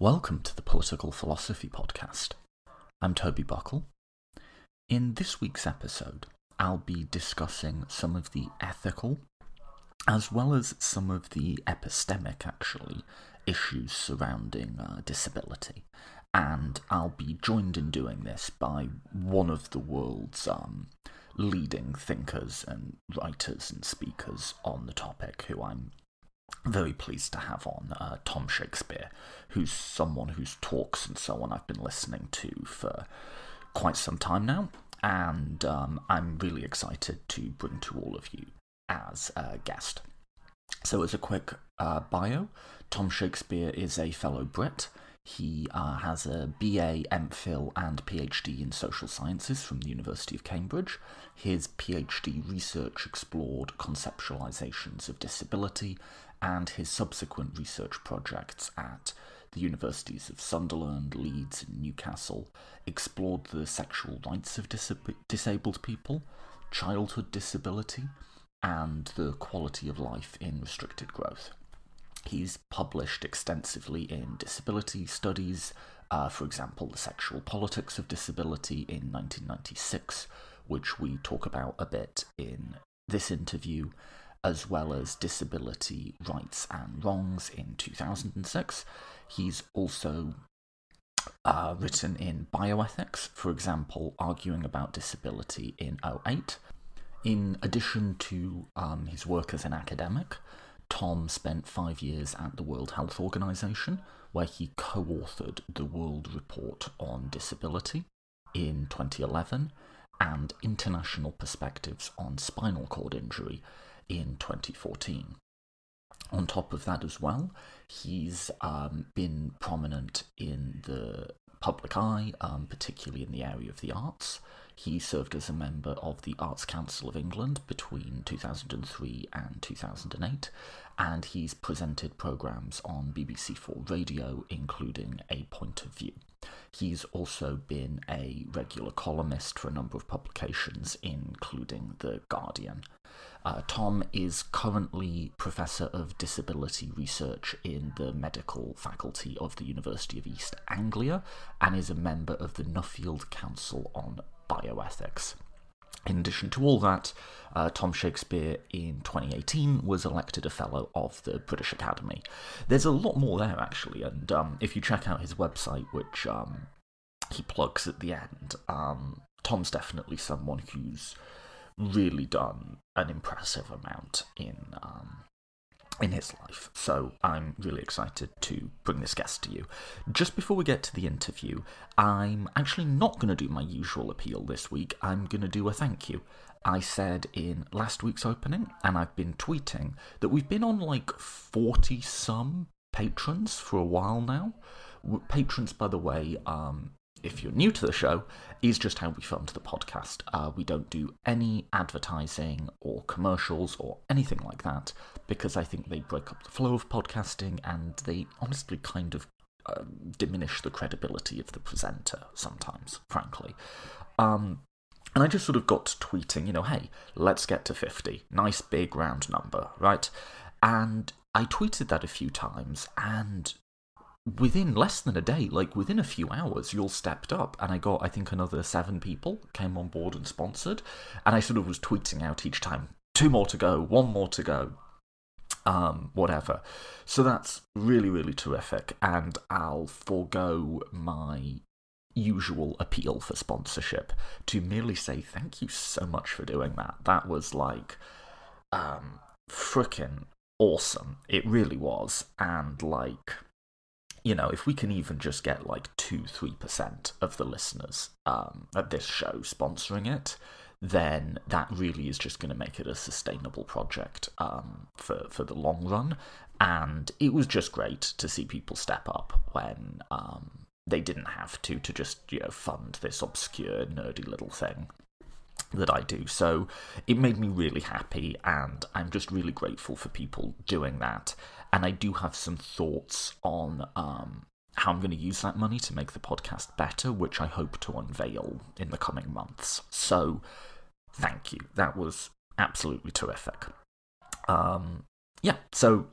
Welcome to the Political Philosophy Podcast. I'm Toby Buckle. In this week's episode, I'll be discussing some of the ethical, as well as some of the epistemic, actually, issues surrounding uh, disability. And I'll be joined in doing this by one of the world's um, leading thinkers and writers and speakers on the topic, who I'm very pleased to have on uh, Tom Shakespeare, who's someone whose talks and so on I've been listening to for quite some time now, and um, I'm really excited to bring to all of you as a guest. So, as a quick uh, bio, Tom Shakespeare is a fellow Brit. He uh, has a BA, MPhil, and PhD in social sciences from the University of Cambridge. His PhD research explored conceptualizations of disability and his subsequent research projects at the universities of Sunderland, Leeds, and Newcastle explored the sexual rights of disab- disabled people, childhood disability, and the quality of life in restricted growth. He's published extensively in disability studies, uh, for example, The Sexual Politics of Disability in 1996, which we talk about a bit in this interview, as well as Disability Rights and Wrongs in 2006. He's also uh, written in bioethics, for example, arguing about disability in 08. In addition to um, his work as an academic, Tom spent five years at the World Health Organization, where he co authored the World Report on Disability in 2011 and International Perspectives on Spinal Cord Injury in 2014. On top of that, as well, he's um, been prominent in the public eye, um, particularly in the area of the arts. He served as a member of the Arts Council of England between 2003 and 2008, and he's presented programmes on BBC4 Radio, including A Point of View. He's also been a regular columnist for a number of publications, including The Guardian. Uh, Tom is currently Professor of Disability Research in the Medical Faculty of the University of East Anglia and is a member of the Nuffield Council on Bioethics. In addition to all that, uh, Tom Shakespeare in 2018 was elected a Fellow of the British Academy. There's a lot more there, actually, and um, if you check out his website, which um, he plugs at the end, um, Tom's definitely someone who's really done an impressive amount in um, in his life. So I'm really excited to bring this guest to you. Just before we get to the interview, I'm actually not going to do my usual appeal this week. I'm going to do a thank you. I said in last week's opening, and I've been tweeting, that we've been on like 40 some patrons for a while now. Patrons, by the way, um, if you're new to the show, is just how we fund the podcast. Uh, we don't do any advertising or commercials or anything like that because I think they break up the flow of podcasting and they honestly kind of uh, diminish the credibility of the presenter sometimes, frankly. Um, and I just sort of got tweeting, you know, hey, let's get to 50. Nice big round number, right? And I tweeted that a few times, and within less than a day, like within a few hours, you all stepped up. And I got, I think, another seven people came on board and sponsored. And I sort of was tweeting out each time two more to go, one more to go, um, whatever. So that's really, really terrific. And I'll forego my usual appeal for sponsorship to merely say thank you so much for doing that. That was like um freaking awesome. It really was. And like you know, if we can even just get like two, three percent of the listeners um, at this show sponsoring it, then that really is just going to make it a sustainable project um, for for the long run. And it was just great to see people step up when um, they didn't have to to just you know fund this obscure nerdy little thing that I do. So it made me really happy, and I'm just really grateful for people doing that. And I do have some thoughts on um, how I'm going to use that money to make the podcast better, which I hope to unveil in the coming months. So thank you. That was absolutely terrific. Um, yeah, so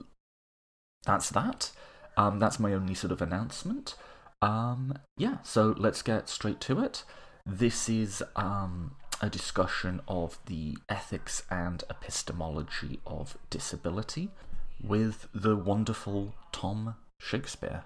that's that. Um, that's my only sort of announcement. Um, yeah, so let's get straight to it. This is um, a discussion of the ethics and epistemology of disability with the wonderful Tom Shakespeare.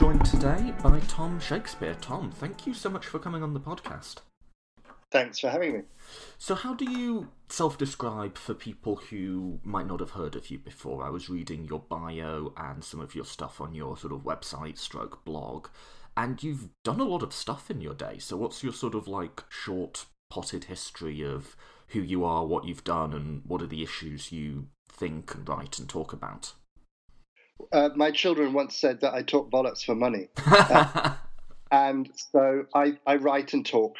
Joined today by Tom Shakespeare. Tom, thank you so much for coming on the podcast. Thanks for having me. So, how do you self describe for people who might not have heard of you before? I was reading your bio and some of your stuff on your sort of website stroke blog, and you've done a lot of stuff in your day. So, what's your sort of like short potted history of who you are, what you've done, and what are the issues you think and write and talk about? Uh, my children once said that I talk bollocks for money. Uh, and so I, I write and talk.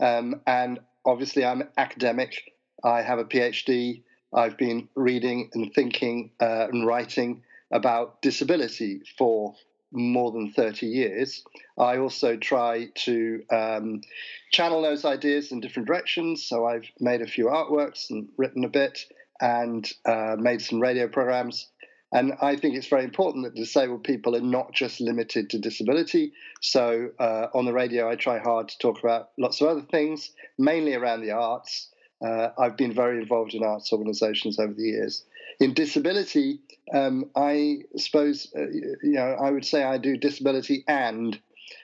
Um, and obviously, I'm academic. I have a PhD. I've been reading and thinking uh, and writing about disability for more than 30 years. I also try to um, channel those ideas in different directions. So I've made a few artworks and written a bit and uh, made some radio programs. And I think it's very important that disabled people are not just limited to disability. So uh, on the radio, I try hard to talk about lots of other things, mainly around the arts. Uh, I've been very involved in arts organizations over the years. In disability, um, I suppose, uh, you know, I would say I do disability and.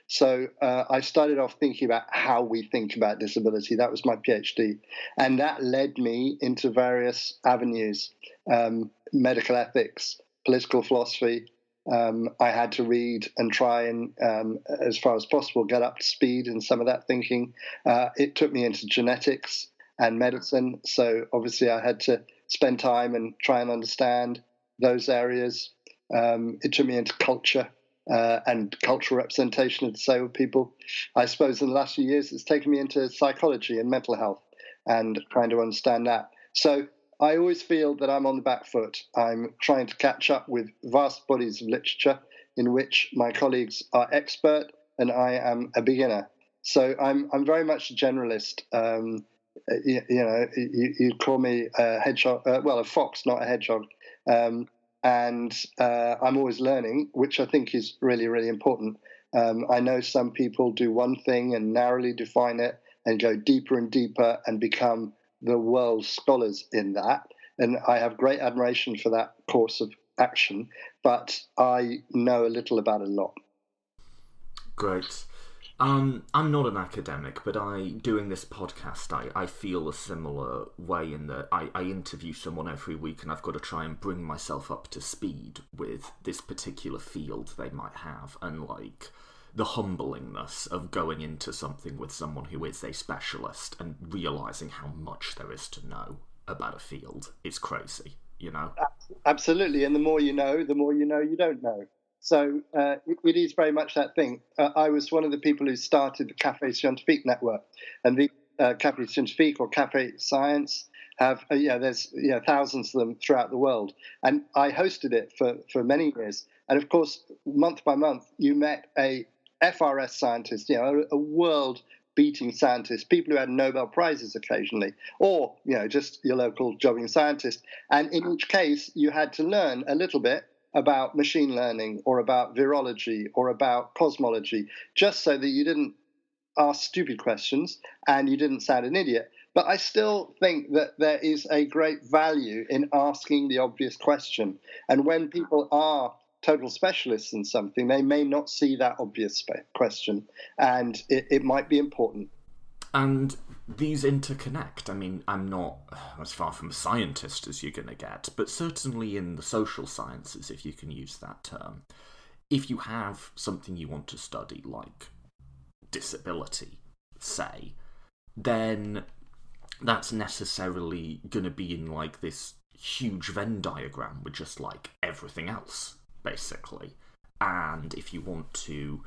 So uh, I started off thinking about how we think about disability. That was my PhD. And that led me into various avenues um, medical ethics, political philosophy. Um, I had to read and try and, um, as far as possible, get up to speed in some of that thinking. Uh, it took me into genetics and medicine. So obviously, I had to spend time and try and understand those areas. Um, it took me into culture uh, and cultural representation of disabled people. I suppose in the last few years, it's taken me into psychology and mental health and trying to understand that. So I always feel that I'm on the back foot. I'm trying to catch up with vast bodies of literature in which my colleagues are expert and I am a beginner. So I'm I'm very much a generalist. Um, you, you, know, you, you, call me a hedgehog, uh, well, a fox, not a hedgehog. Um, and uh, I'm always learning, which I think is really, really important. Um, I know some people do one thing and narrowly define it and go deeper and deeper and become the world's scholars in that. And I have great admiration for that course of action, but I know a little about a lot. Great. Um, I'm not an academic, but I doing this podcast, I, I feel a similar way in that I, I interview someone every week and I've got to try and bring myself up to speed with this particular field they might have and like the humblingness of going into something with someone who is a specialist and realizing how much there is to know about a field. It's crazy, you know? Absolutely. And the more you know, the more you know you don't know. So uh, it, it is very much that thing. Uh, I was one of the people who started the Cafe Scientifique network. And the uh, Cafe Scientifique or Cafe Science have, uh, yeah, there's yeah, thousands of them throughout the world. And I hosted it for, for many years. And of course, month by month, you met a FRS scientists, you know, a world beating scientists, people who had Nobel Prizes occasionally, or, you know, just your local jobbing scientist. And in each case, you had to learn a little bit about machine learning or about virology or about cosmology, just so that you didn't ask stupid questions and you didn't sound an idiot. But I still think that there is a great value in asking the obvious question. And when people are total specialists in something, they may not see that obvious question, and it, it might be important. And these interconnect. I mean, I'm not as far from a scientist as you're going to get, but certainly in the social sciences, if you can use that term, if you have something you want to study, like disability, say, then that's necessarily going to be in like this huge Venn diagram with just like everything else basically. And if you want to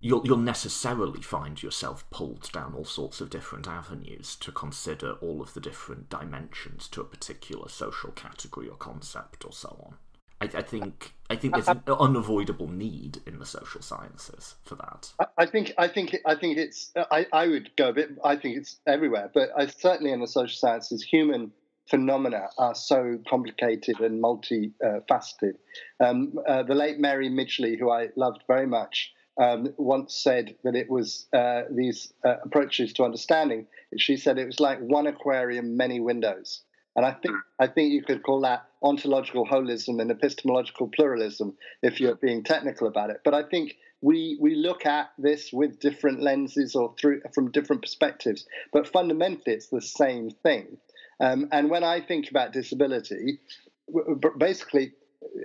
you'll you'll necessarily find yourself pulled down all sorts of different avenues to consider all of the different dimensions to a particular social category or concept or so on. I, I think I think there's an unavoidable need in the social sciences for that. I think I think I think it's I, I would go a bit. I think it's everywhere, but I, certainly in the social sciences, human phenomena are so complicated and multifaceted. Um, uh, the late Mary Midgley, who I loved very much, um, once said that it was uh, these uh, approaches to understanding. She said it was like one aquarium, many windows. And I think I think you could call that ontological holism and epistemological pluralism if you're being technical about it. But I think we we look at this with different lenses or through from different perspectives. But fundamentally, it's the same thing. Um, and when I think about disability, basically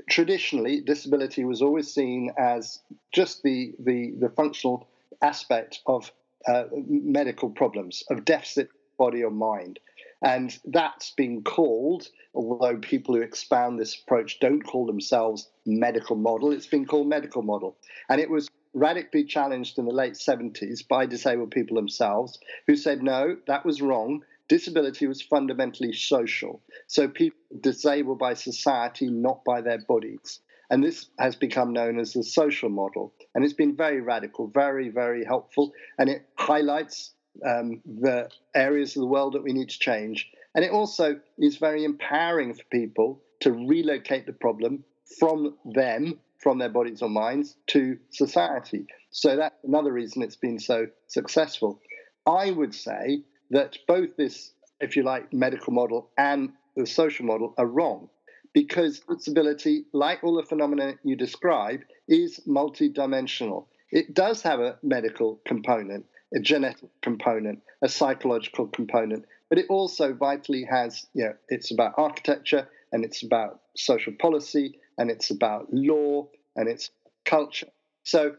traditionally, disability was always seen as just the the, the functional aspect of uh, medical problems, of deficit body or mind. And that's been called, although people who expound this approach don't call themselves medical model, it's been called medical model. And it was radically challenged in the late 70s by disabled people themselves who said, no, that was wrong disability was fundamentally social. So people disabled by society, not by their bodies. And this has become known as the social model. And it's been very radical, very, very helpful. And it highlights um, the areas of the world that we need to change. And it also is very empowering for people to relocate the problem from them, from their bodies or minds, to society. So that's another reason it's been so successful. I would say that both this, if you like, medical model and the social model are wrong because disability, like all the phenomena you describe, is multidimensional. It does have a medical component, a genetic component, a psychological component, but it also vitally has, you know, it's about architecture and it's about social policy and it's about law and it's culture. So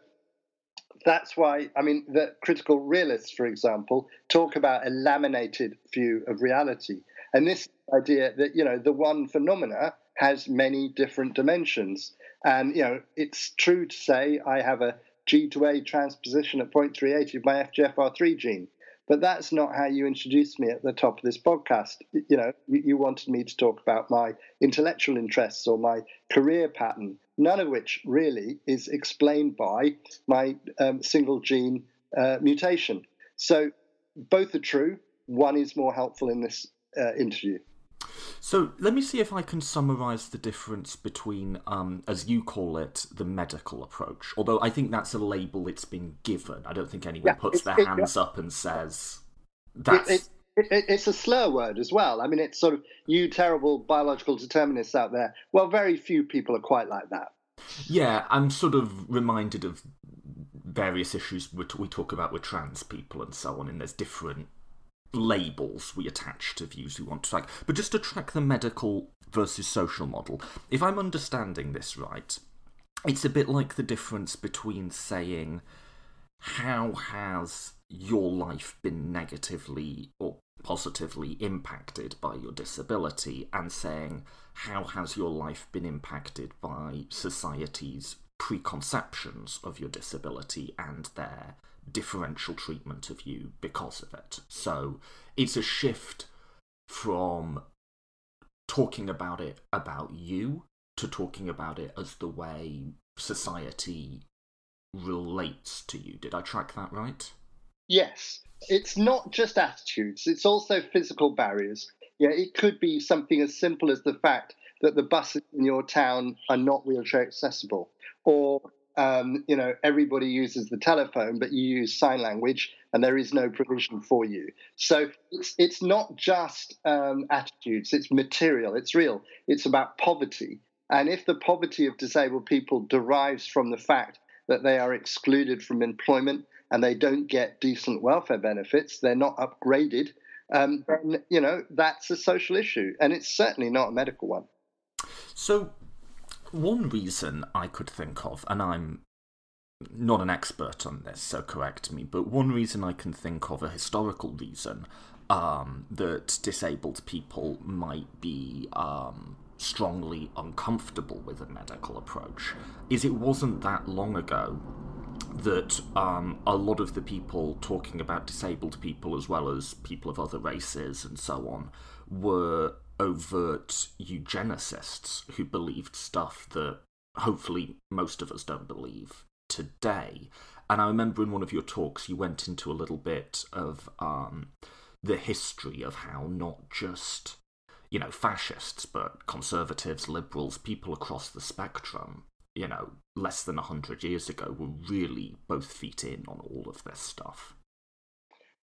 that's why, I mean, the critical realists, for example, talk about a laminated view of reality. And this idea that, you know, the one phenomena has many different dimensions. And, you know, it's true to say I have a G to A transposition at 0.380 of my FGFR3 gene. But that's not how you introduced me at the top of this podcast. You know, you wanted me to talk about my intellectual interests or my career pattern none of which really is explained by my um, single gene uh, mutation. So both are true. One is more helpful in this uh, interview. So let me see if I can summarise the difference between, um, as you call it, the medical approach. Although I think that's a label it's been given. I don't think anyone yeah, puts their it, hands up and says that's. It, it, it's a slur word as well. I mean, it's sort of you terrible biological determinists out there. Well, very few people are quite like that. Yeah, I'm sort of reminded of various issues we talk about with trans people and so on, and there's different labels we attach to views we want to track. But just to track the medical versus social model, if I'm understanding this right, it's a bit like the difference between saying, How has your life been negatively or positively impacted by your disability and saying, how has your life been impacted by society's preconceptions of your disability and their differential treatment of you because of it? So it's a shift from talking about it about you to talking about it as the way society relates to you. Did I track that right? Yes, it's not just attitudes, it's also physical barriers. Yeah, it could be something as simple as the fact that the buses in your town are not wheelchair accessible, or um, you know everybody uses the telephone, but you use sign language, and there is no provision for you. So it's it's not just um, attitudes; it's material, it's real. It's about poverty, and if the poverty of disabled people derives from the fact that they are excluded from employment and they don't get decent welfare benefits, they're not upgraded, um, then, you know, that's a social issue. And it's certainly not a medical one. So, one reason I could think of, and I'm not an expert on this, so correct me, but one reason I can think of, a historical reason, um, that disabled people might be um, strongly uncomfortable with a medical approach is it wasn't that long ago that um, a lot of the people talking about disabled people as well as people of other races and so on were overt eugenicists who believed stuff that hopefully most of us don't believe today. And I remember in one of your talks you went into a little bit of um, the history of how not just you know fascists but conservatives, liberals, people across the spectrum, you know, less than a hundred years ago were really both feet in on all of this stuff.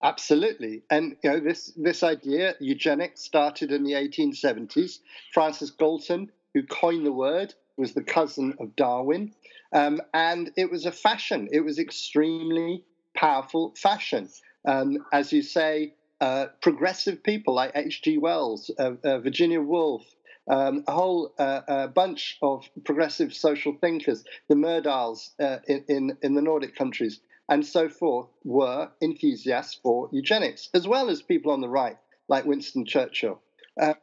Absolutely, and you know this this idea eugenics started in the 1870s. Francis Galton, who coined the word, was the cousin of Darwin, um, and it was a fashion. It was extremely powerful fashion. Um, as you say, uh, progressive people like H.G. Wells, uh, uh, Virginia Woolf, um, a whole uh, bunch of progressive social thinkers, the Myrdals uh, in, in, in the Nordic countries, and so forth were enthusiasts for eugenics, as well as people on the right, like Winston Churchill. Uh,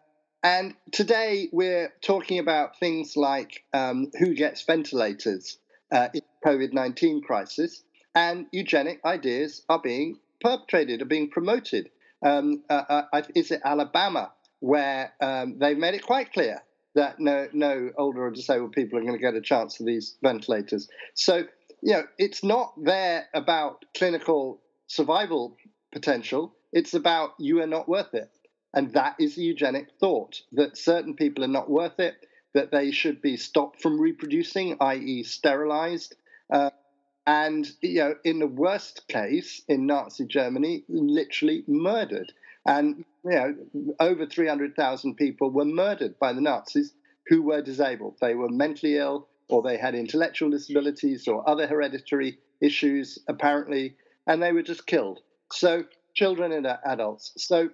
and today we're talking about things like um, who gets ventilators uh, in the COVID 19 crisis, and eugenic ideas are being perpetrated, are being promoted. Um, uh, uh, is it Alabama, where um, they've made it quite clear that no, no older or disabled people are going to get a chance for these ventilators. So you know, it's not there about clinical survival potential. It's about you are not worth it. And that is the eugenic thought that certain people are not worth it, that they should be stopped from reproducing, i.e., sterilized. Uh, and, you know, in the worst case, in Nazi Germany, literally murdered. And, you know, over 300,000 people were murdered by the Nazis who were disabled. They were mentally ill, or they had intellectual disabilities or other hereditary issues, apparently, and they were just killed. So, children and adults. So,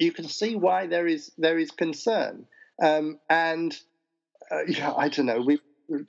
you can see why there is there is concern. Um, and uh, yeah, I don't know. We in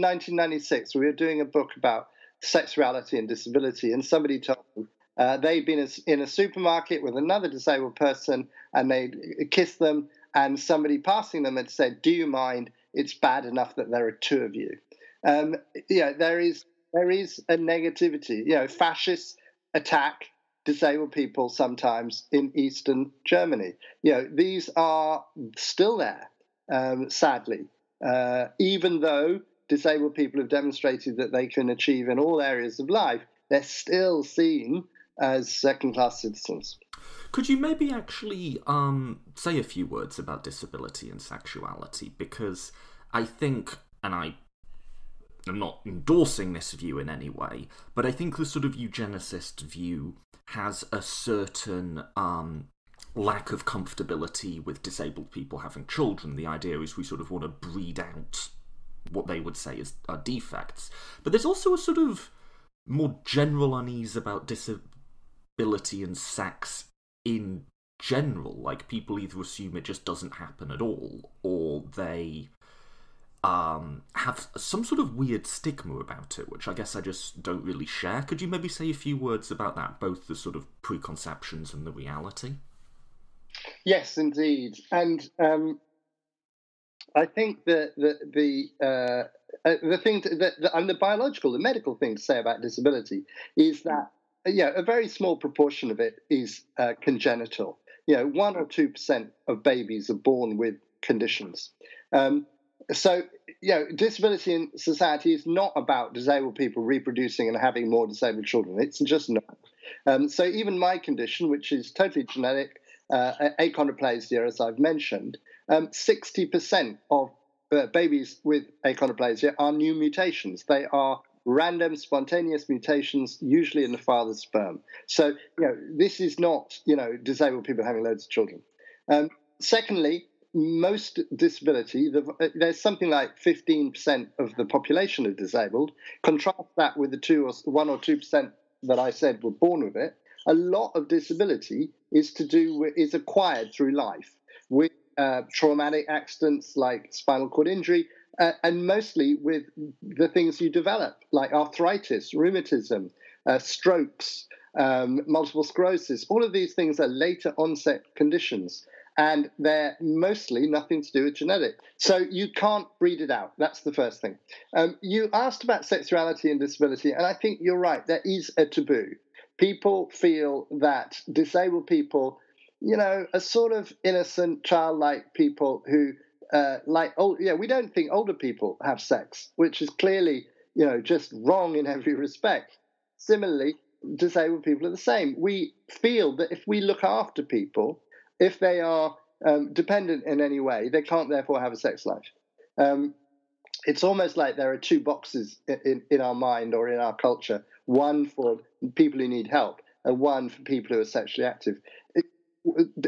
1996 we were doing a book about sexuality and disability, and somebody told me uh, they'd been in a supermarket with another disabled person, and they'd kissed them, and somebody passing them had said, "Do you mind?" it's bad enough that there are two of you. Um, yeah, there is there is a negativity. You know, fascists attack disabled people sometimes in Eastern Germany. You know, these are still there, um, sadly, uh, even though disabled people have demonstrated that they can achieve in all areas of life. They're still seen as second-class citizens. Could you maybe actually um, say a few words about disability and sexuality? Because I think, and I am not endorsing this view in any way, but I think the sort of eugenicist view has a certain um, lack of comfortability with disabled people having children. The idea is we sort of want to breed out what they would say is are defects. But there's also a sort of more general unease about and sex in general. Like people either assume it just doesn't happen at all, or they um, have some sort of weird stigma about it, which I guess I just don't really share. Could you maybe say a few words about that, both the sort of preconceptions and the reality? Yes, indeed, and um, I think that the the uh, uh, the thing to, that, that, and the biological, the medical thing to say about disability is that yeah, a very small proportion of it is uh, congenital. You know, one or two percent of babies are born with conditions. Um, so, you know, disability in society is not about disabled people reproducing and having more disabled children. It's just not. Um, so, even my condition, which is totally genetic, uh, achondroplasia, as I've mentioned, um, 60% of uh, babies with achondroplasia are new mutations. They are random, spontaneous mutations, usually in the father's sperm. So, you know, this is not, you know, disabled people having loads of children. Um, secondly, most disability, the, uh, there's something like 15% of the population are disabled. Contrast that with the two or one or two percent that I said were born with it. A lot of disability is to do with, is acquired through life with uh, traumatic accidents like spinal cord injury, uh, and mostly with the things you develop like arthritis, rheumatism, uh, strokes, um, multiple sclerosis. All of these things are later onset conditions. and they're mostly nothing to do with genetic. So you can't breed it out. That's the first thing. Um, you asked about sexuality and disability, and I think you're right. There is a taboo. People feel that disabled people, you know, are sort of innocent, childlike people who, uh, like, oh, yeah, we don't think older people have sex, which is clearly, you know, just wrong in every respect. Similarly, disabled people are the same. We feel that if we look after people, if they are um, dependent in any way, they can't therefore have a sex life. Um, it's almost like there are two boxes in, in our mind or in our culture one for people who need help and one for people who are sexually active. It,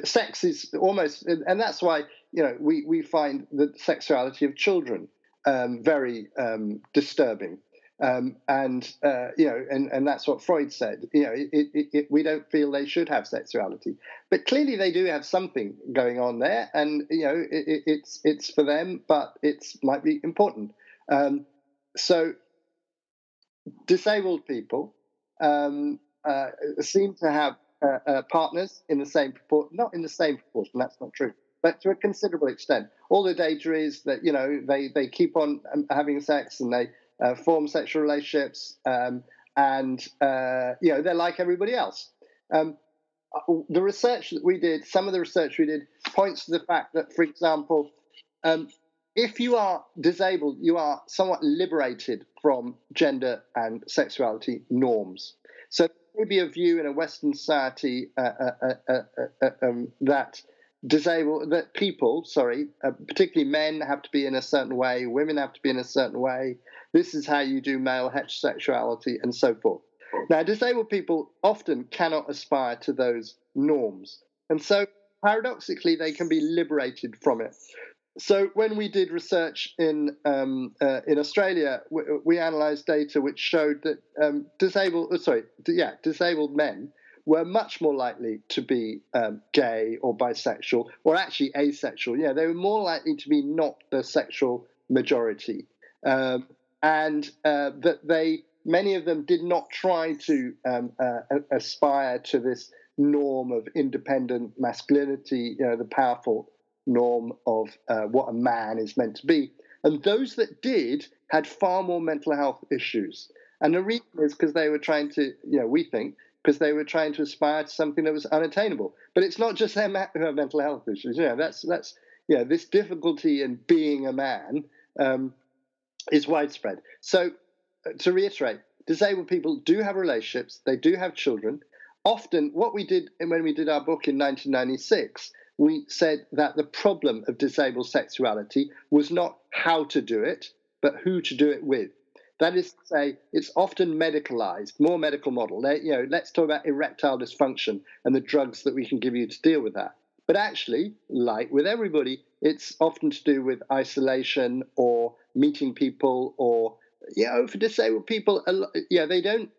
sex is almost, and that's why you know we, we find the sexuality of children um, very um, disturbing um, and uh, you know, and, and that's what Freud said. You know, it, it, it, we don't feel they should have sexuality, but clearly they do have something going on there, and you know, it's it's for them, but it's might be important. Um, so, disabled people um, uh, seem to have uh, uh, partners in the same proportion, not in the same proportion. That's not true, but to a considerable extent. All the data is that you know they they keep on um, having sex and they uh, form sexual relationships, um, and uh, you know they're like everybody else. Um, uh, the research that we did, some of the research we did, points to the fact that, for example, um, if you are disabled, you are somewhat liberated from gender and sexuality norms. So maybe a view in a Western society uh, uh, uh, um, that disabled that people, sorry, particularly men, have to be in a certain way, women have to be in a certain way, this is how you do male heterosexuality and so forth. Now, disabled people often cannot aspire to those norms. And so, paradoxically, they can be liberated from it. So, when we did research in, um, uh, in Australia, we, we, analysed data which showed that um, disabled, uh, sorry, yeah, disabled men were much more likely to be um, gay or bisexual or actually asexual. Yeah, they were more likely to be not the sexual majority. Um, and uh, that they many of them did not try to um, uh, aspire to this norm of independent masculinity, you know, the powerful norm of uh, what a man is meant to be. And those that did had far more mental health issues. And the reason is because they were trying to, you know, we think, because they were trying to aspire to something that was unattainable. But it's not just have mental health issues. You know, that's that's know, this difficulty in being a man um, is widespread. So, uh, to reiterate, disabled people do have relationships, they do have children. Often, what we did when we did our book in 1996, we said that the problem of disabled sexuality was not how to do it, but who to do it with. That is to say, it's often medicalized, more medical model. You know, let's talk about erectile dysfunction and the drugs that we can give you to deal with that. But actually, like with everybody, it's often to do with isolation or meeting people or you know for disabled people yeah they don't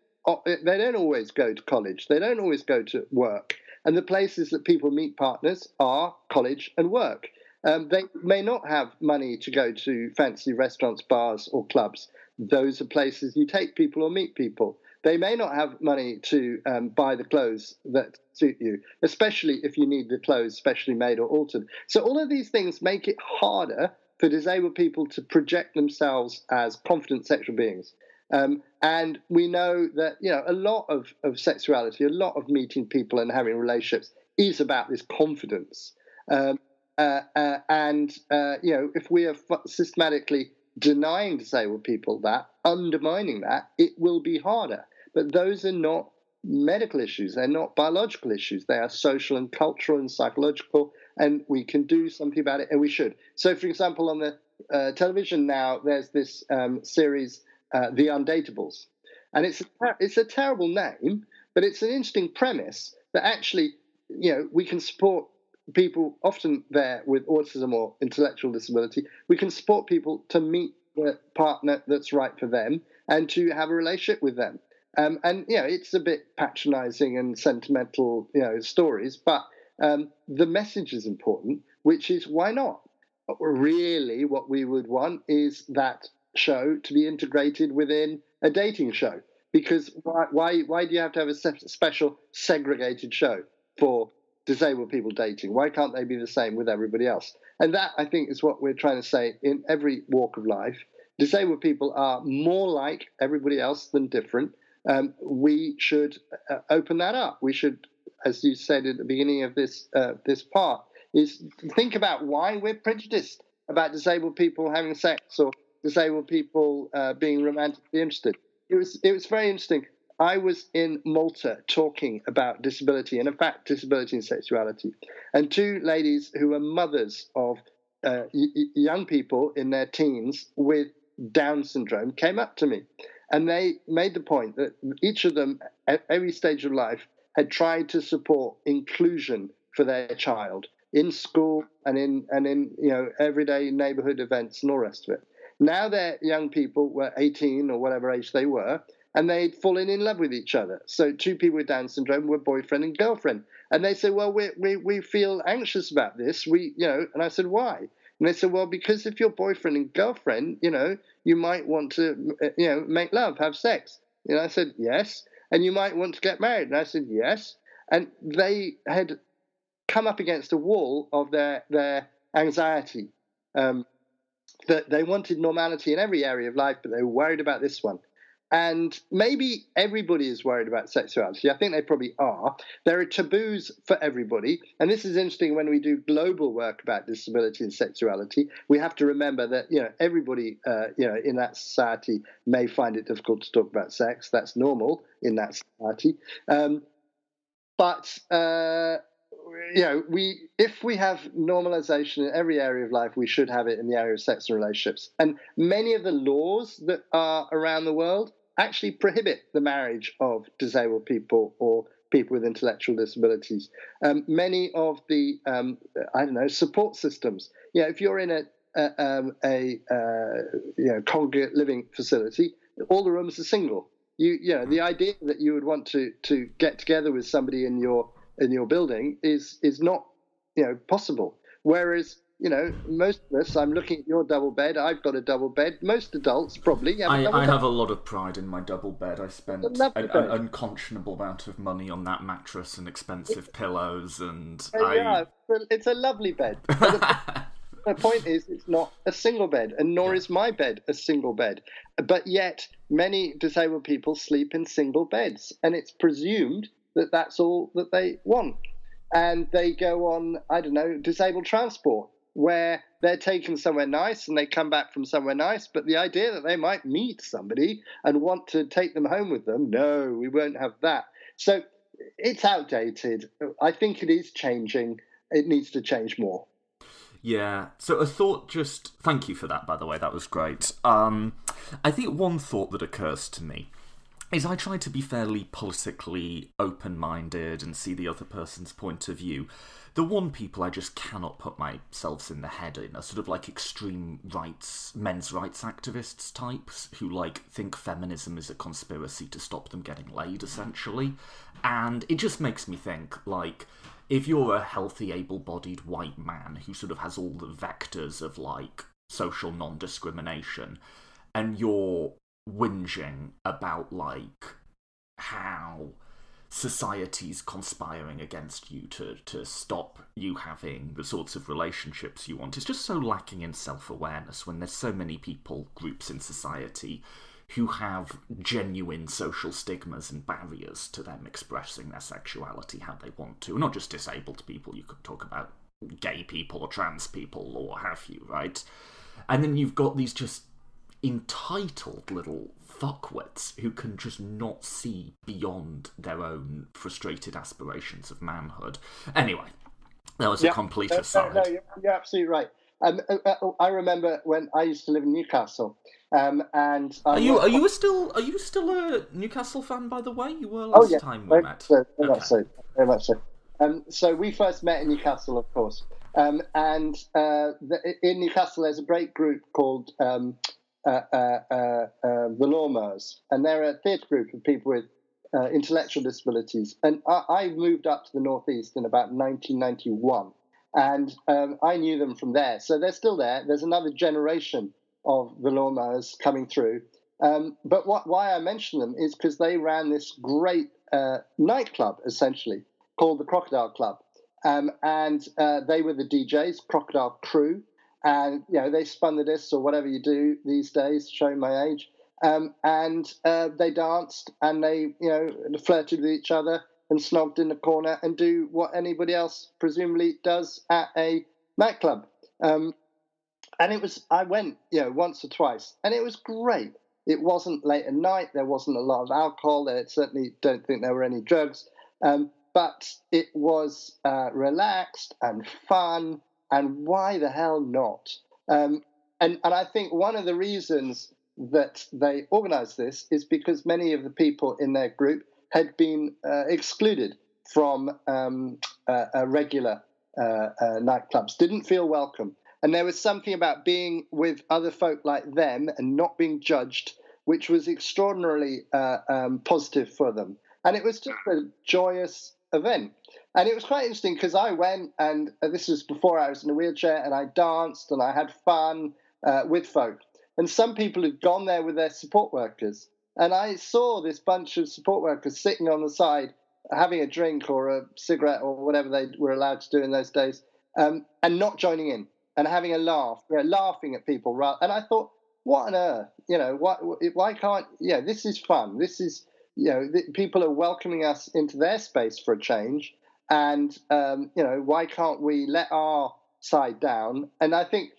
they don't always go to college they don't always go to work and the places that people meet partners are college and work um, they may not have money to go to fancy restaurants bars or clubs those are places you take people or meet people they may not have money to um, buy the clothes that suit you, especially if you need the clothes specially made or altered. So, all of these things make it harder for disabled people to project themselves as confident sexual beings. Um, and we know that you know a lot of, of sexuality, a lot of meeting people and having relationships is about this confidence. Um, uh, uh, and uh, you know, if we are systematically denying disabled people that, undermining that, it will be harder. But those are not medical issues; they're not biological issues. They are social and cultural and psychological and we can do something about it, and we should. So, for example, on the uh, television now, there's this um, series, uh, The Undateables, and it's a, it's a terrible name, but it's an interesting premise that actually, you know, we can support people often there with autism or intellectual disability. We can support people to meet the partner that's right for them and to have a relationship with them. Um, and you know, it's a bit patronising and sentimental, you know, stories, but um, the message is important, which is why not? Really, what we would want is that show to be integrated within a dating show. Because why, why, why do you have to have a special segregated show for disabled people dating? Why can't they be the same with everybody else? And that, I think, is what we're trying to say in every walk of life. Disabled people are more like everybody else than different. Um, we should uh, open that up. We should, as you said at the beginning of this uh, this part, is think about why we're prejudiced about disabled people having sex or disabled people uh, being romantically interested. It was it was very interesting. I was in Malta talking about disability and, in fact, disability and sexuality, and two ladies who were mothers of uh, y- young people in their teens with Down syndrome came up to me, and they made the point that each of them, at every stage of life, had tried to support inclusion for their child in school and in and in you know everyday neighborhood events and all the rest of it. Now their young people were 18 or whatever age they were, and they'd fallen in love with each other. So two people with Down syndrome were boyfriend and girlfriend. And they said, well, we, we, we feel anxious about this. We, you know, and I said, why? And they said, well, because if you're boyfriend and girlfriend, you know, you might want to, you know, make love, have sex. And I said, yes. And you might want to get married. And I said, yes. And they had come up against a wall of their, their anxiety. Um, that they wanted normality in every area of life, but they were worried about this one. And maybe everybody is worried about sexuality. I think they probably are. There are taboos for everybody. And this is interesting when we do global work about disability and sexuality. We have to remember that, you know, everybody, uh, you know, in that society may find it difficult to talk about sex. That's normal in that society. Um, but uh, you know, we if we have normalization in every area of life, we should have it in the area of sex and relationships. And many of the laws that are around the world actually prohibit the marriage of disabled people or people with intellectual disabilities. Um, many of the um, I don't know support systems. You know, if you're in a a, um, a uh, you know congregate living facility, all the rooms are single. You you know the idea that you would want to to get together with somebody in your in your building is is not you know possible. Whereas you know most of us, I'm looking at your double bed. I've got a double bed. Most adults probably. Have I, I have a lot of pride in my double bed. I spent an, an, unconscionable amount of money on that mattress and expensive pillows, and I... yeah, it's a lovely bed. the point is, it's not a single bed, and nor yeah. is my bed a single bed. But yet, many disabled people sleep in single beds, and it's presumed that that's all that they want. And they go on, I don't know, disabled transport, where they're taken somewhere nice and they come back from somewhere nice. But the idea that they might meet somebody and want to take them home with them, no, we won't have that. So it's outdated. I think it is changing. It needs to change more. Yeah. So a thought just thank you for that by the way. That was great. Um I think one thought that occurs to me is I try to be fairly politically open minded and see the other person's point of view. The one people I just cannot put myself in the head in are sort of like extreme rights, men's rights activists types who like think feminism is a conspiracy to stop them getting laid, essentially. And it just makes me think like if you're a healthy, able bodied white man who sort of has all the vectors of like social non discrimination, and you're whinging about like how society's conspiring against you to to stop you having the sorts of relationships you want. It's just so lacking in self-awareness when there's so many people, groups in society who have genuine social stigmas and barriers to them expressing their sexuality how they want to. Not just disabled people, you could talk about gay people or trans people or have you, right? And then you've got these just entitled little fuckwits who can just not see beyond their own frustrated aspirations of manhood. Anyway, that was yeah, a complete no, aside. No, no, you're, absolutely right. Um, uh, uh, I remember when I used to live in Newcastle, um, and I are you are you still are you still a Newcastle fan? By the way, you were last oh, yeah, time we met. So, very okay. much so. Very much so. Um, so we first met in Newcastle, of course, um, and uh, the, in Newcastle there's a great group called um, uh, uh, uh, the Lawnmowers, and they're a theatre group of people with intellectual disabilities. And I, I, moved up to the Northeast in about 1991, and um, I knew them from there. So they're still there. There's another generation of the Lawnmowers coming through. Um, but what, why I mention them is because they ran this great uh, nightclub, essentially, called the Crocodile Club. um, and uh, they were the DJs, Crocodile Crew, and you know they spun the discs or whatever you do these days, showing my age. Um, and uh, they danced and they you know flirted with each other and snogged in the corner and do what anybody else presumably does at a nightclub. Um, and it was I went you know once or twice and it was great. It wasn't late at night. There wasn't a lot of alcohol. There certainly don't think there were any drugs. Um, but it was uh, relaxed and fun, and why the hell not? Um, and, and I think one of the reasons that they organized this is because many of the people in their group had been uh, excluded from um, uh, regular uh, uh, nightclubs, didn't feel welcome. And there was something about being with other folk like them and not being judged, which was extraordinarily uh, um, positive for them. And it was just a joyous event. And it was quite interesting because I went, and uh, this was before I was in a wheelchair, and I danced and I had fun uh, with folk. And some people had gone there with their support workers. And I saw this bunch of support workers sitting on the side, having a drink or a cigarette or whatever they were allowed to do in those days, um, and not joining in and having a laugh, you know, laughing at people. And I thought, what on earth? You know, why, why can't, yeah, this is fun. This is, you know, people are welcoming us into their space for a change. And, um, you know, why can't we let our side down? And I think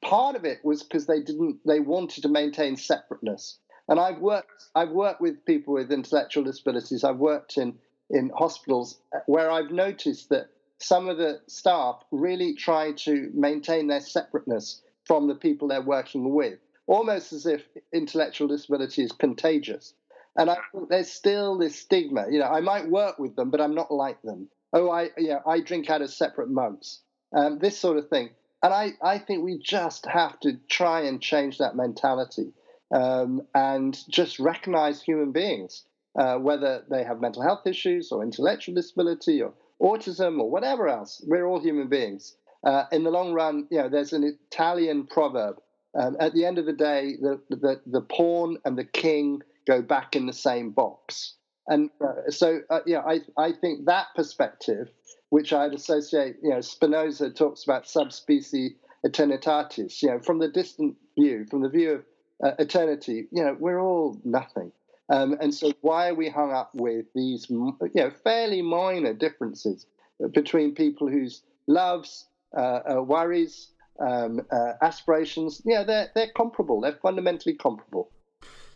part of it was because they didn't, they wanted to maintain separateness. And I've worked, I've worked with people with intellectual disabilities. I've worked in, in hospitals where I've noticed that some of the staff really try to maintain their separateness from the people they're working with, almost as if intellectual disability is contagious. And I think there's still this stigma. You know, I might work with them, but I'm not like them. Oh, I, yeah, I drink out of separate mugs. Um, this sort of thing. And I, I think we just have to try and change that mentality um, and just recognize human beings, uh, whether they have mental health issues or intellectual disability or autism or whatever else. We're all human beings. Uh, in the long run, you know, there's an Italian proverb. Um, at the end of the day, the, the, the pawn and the king go back in the same box. And uh, so, uh, yeah, I, I think that perspective, which I'd associate, you know, Spinoza talks about subspecies eternitatis, you know, from the distant view, from the view of uh, eternity, you know, we're all nothing. Um, and so, why are we hung up with these, you know, fairly minor differences between people whose loves, uh, uh, worries, um, uh, aspirations, you know, they're, they're comparable. They're fundamentally comparable.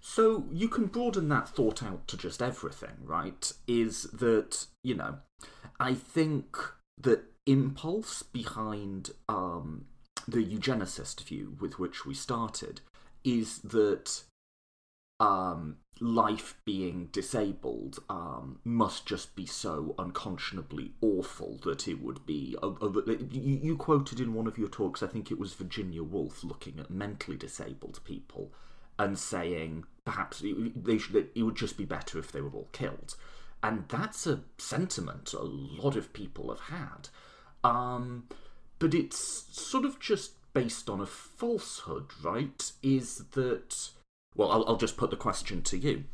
So you can broaden that thought out to just everything, right? Is that, you know, I think that impulse behind um, the eugenicist view with which we started is that um, life being disabled um, must just be so unconscionably awful that it would be. Uh, uh, you, you quoted in one of your talks, I think it was Virginia Woolf, looking at mentally disabled people and saying perhaps they should, it would just be better if they were all killed. And that's a sentiment a lot of people have had. Um, but it's sort of just based on a falsehood, right? Is that, well, I'll, I'll just put the question to you.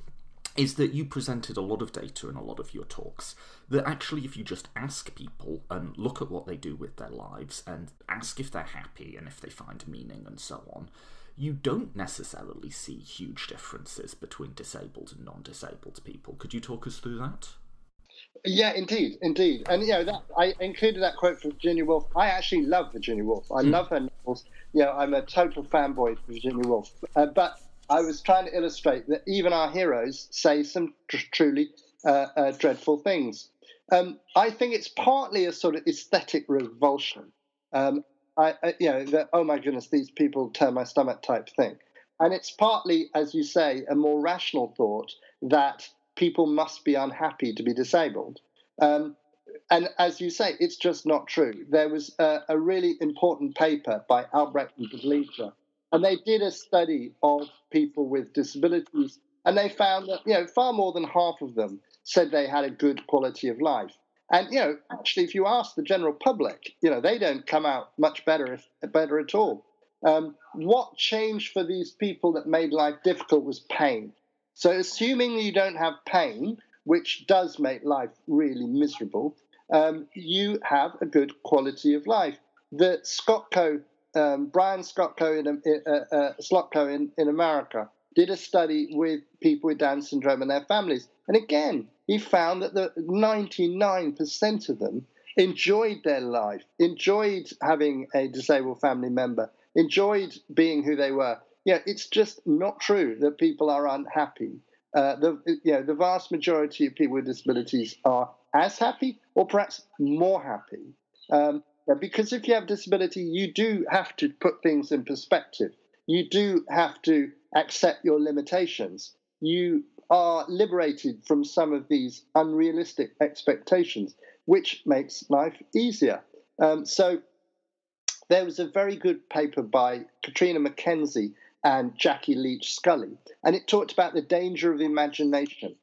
Is that you presented a lot of data in a lot of your talks that actually, if you just ask people and look at what they do with their lives and ask if they're happy and if they find meaning and so on, you don't necessarily see huge differences between disabled and non-disabled people. Could you talk us through that? Yeah, indeed, indeed, and you know that I included that quote from Virginia Woolf. I actually love Virginia Woolf. I mm. love her novels. You know, I'm a total fanboy of Virginia Woolf. Uh, but I was trying to illustrate that even our heroes say some tr- truly uh, uh, dreadful things. Um, I think it's partly a sort of aesthetic revulsion. Um, I, I, you know, that, oh my goodness, these people turn my stomach type thing. And it's partly, as you say, a more rational thought that people must be unhappy to be disabled. Um, and as you say, it's just not true. There was a, a really important paper by Albrecht and Bugliese, and they did a study of people with disabilities, and they found that you know far more than half of them said they had a good quality of life. And you know, actually, if you ask the general public, you know, they don't come out much better, if, better at all. Um, what changed for these people that made life difficult was pain. So, assuming you don't have pain, which does make life really miserable, um, you have a good quality of life. The Skotko, um, Brian Skotko in, uh, uh, Slotko in, in America did a study with people with Down syndrome and their families. And again, he found that the 99% of them enjoyed their life, enjoyed having a disabled family member, enjoyed being who they were. Yeah, it's just not true that people are unhappy. Uh, the you know the vast majority of people with disabilities are as happy or perhaps more happy. Um, because if you have disability, you do have to put things in perspective. You do have to accept your limitations. You are liberated from some of these unrealistic expectations, which makes life easier. Um, so there was a very good paper by Catriona Mackenzie and Jackie Leach Scully, and it talked about the danger of imagination.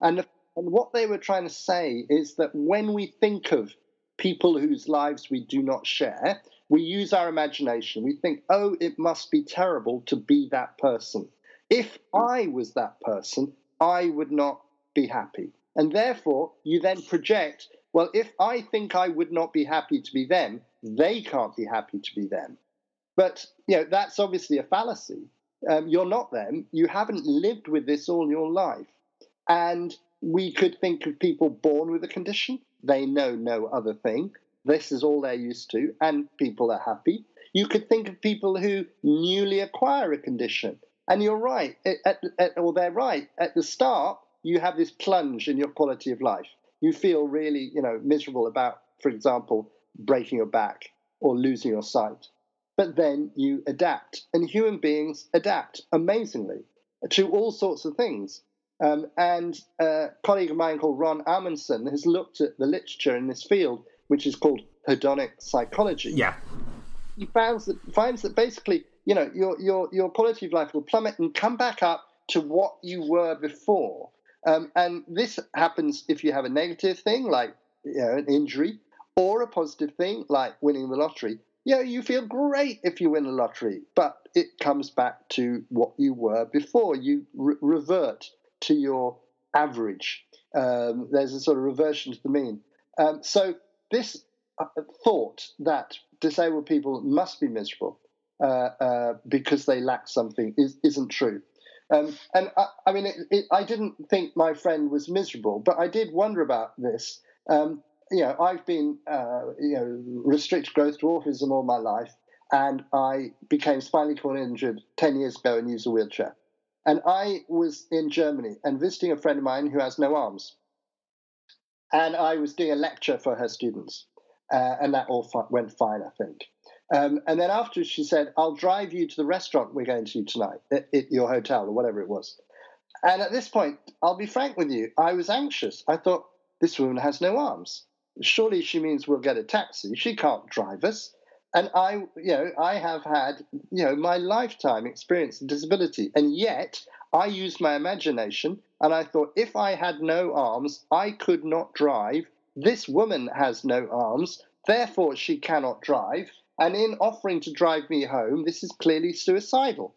And, and what they were trying to say is that when we think of people whose lives we do not share, we use our imagination. We think, oh, it must be terrible to be that person. If I was that person, I would not be happy. And therefore, you then project, well, if I think I would not be happy to be them, they can't be happy to be them. But you know that's obviously a fallacy. Um, you're not them. You haven't lived with this all your life. And we could think of people born with a condition. They know no other thing. This is all they're used to, and people are happy. You could think of people who newly acquire a condition. And you're right, at, at, or they're right. At the start, you have this plunge in your quality of life. You feel really, you know, miserable about, for example, breaking your back or losing your sight. But then you adapt, and human beings adapt amazingly to all sorts of things. Um, and a colleague of mine called Ron Amundson has looked at the literature in this field, which is called hedonic psychology. Yeah. He finds that finds that basically, you know, your your your quality of life will plummet and come back up to what you were before. Um, and this happens if you have a negative thing like you know, an injury, or a positive thing like winning the lottery. You know, you feel great if you win the lottery, but it comes back to what you were before. You re- revert to your average. Um, there's a sort of reversion to the mean. Um, so this uh, thought that disabled people must be miserable because they lack something is, isn't true. Um, and I, I mean, it, it, I didn't think my friend was miserable, but I did wonder about this. Um, you know, I've been, uh, you know, restricted growth dwarfism all my life, and I became spinally cord injured 10 years ago and used a wheelchair. And I was in Germany and visiting a friend of mine who has no arms. And I was doing a lecture for her students. Uh, and that all fi- went fine, I think. Um, and then after she said, I'll drive you to the restaurant we're going to tonight at, at your hotel or whatever it was. And at this point, I'll be frank with you, I was anxious. I thought, this woman has no arms. Surely she means we'll get a taxi. She can't drive us and I, you know, I have had, you know, my lifetime experience of disability, and yet I used my imagination, and I thought if I had no arms, I could not drive. This woman has no arms, therefore she cannot drive. And in offering to drive me home, this is clearly suicidal.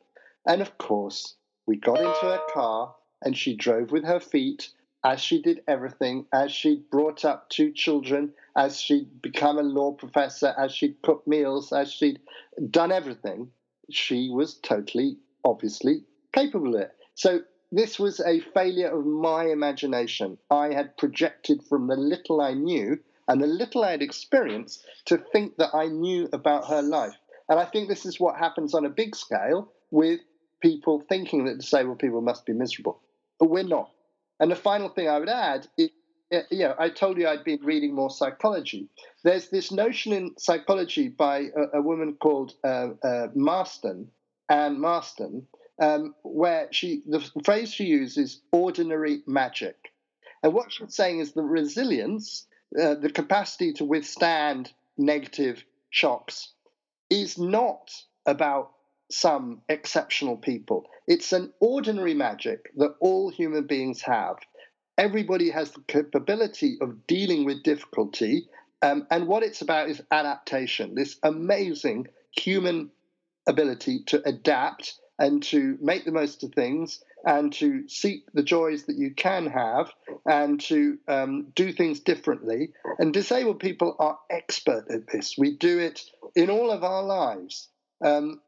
And of course, we got into her car, and she drove with her feet, as she did everything, as she brought up two children as she'd become a law professor, as she'd cooked meals, as she'd done everything, she was totally, obviously capable of it. So this was a failure of my imagination. I had projected from the little I knew and the little I had experienced to think that I knew about her life. And I think this is what happens on a big scale with people thinking that disabled people must be miserable. But we're not. And the final thing I would add is know, I told you I'd been reading more psychology. There's this notion in psychology by a, a woman called uh, uh, Masten, Ann Masten, um, where she the phrase she uses ordinary magic, and what she's saying is the resilience, uh, the capacity to withstand negative shocks, is not about some exceptional people. It's an ordinary magic that all human beings have everybody has the capability of dealing with difficulty. Um, and what it's about is adaptation, this amazing human ability to adapt and to make the most of things and to seek the joys that you can have and to um, do things differently. And disabled people are expert at this. We do it in all of our lives. Um,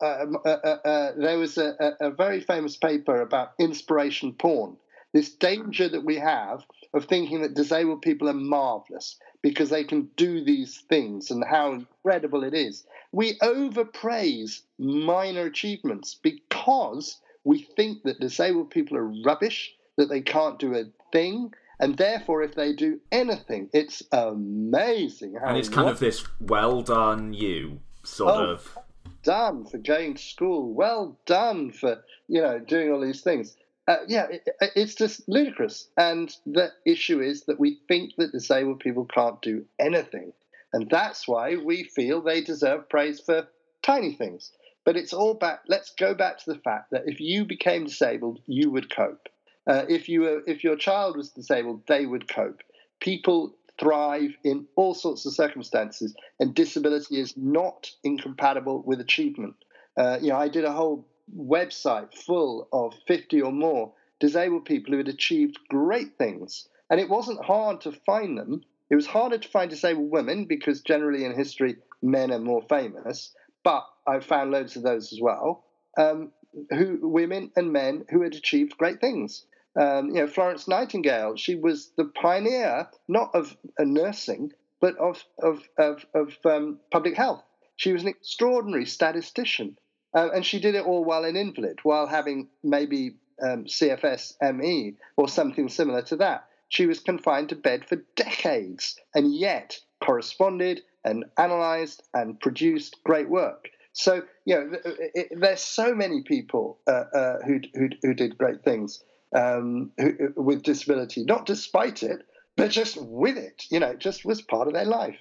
uh, uh, uh, uh there was a, a, very famous paper about inspiration porn. This danger that we have of thinking that disabled people are marvelous because they can do these things and how incredible it is. We overpraise minor achievements because we think that disabled people are rubbish, that they can't do a thing, and therefore, if they do anything, it's amazing. and it's kind of this well done, you sort oh, of. Done for going to school. Well done for you know doing all these things. Uh, yeah, it, it's just ludicrous. And the issue is that we think that disabled people can't do anything, and that's why we feel they deserve praise for tiny things. But it's all back. Let's go back to the fact that if you became disabled, you would cope. Uh, if you were, if your child was disabled, they would cope. People thrive in all sorts of circumstances, and disability is not incompatible with achievement. Uh, you know, I did a whole website full of 50 or more disabled people who had achieved great things, and it wasn't hard to find them. It was harder to find disabled women because generally in history men are more famous but I found loads of those as well. Um, who women and men who had achieved great things. Um, you know, Florence Nightingale, she was the pioneer not of nursing, but of of of, of um, public health. She was an extraordinary statistician, uh, and she did it all while an invalid, while having maybe um, CFS ME or something similar to that. She was confined to bed for decades, and yet corresponded and analyzed and produced great work. So you know, it, it, there's so many people uh, uh, who, who, who did great things um, who, with disability, not despite it, but just with it. You know, it just was part of their life.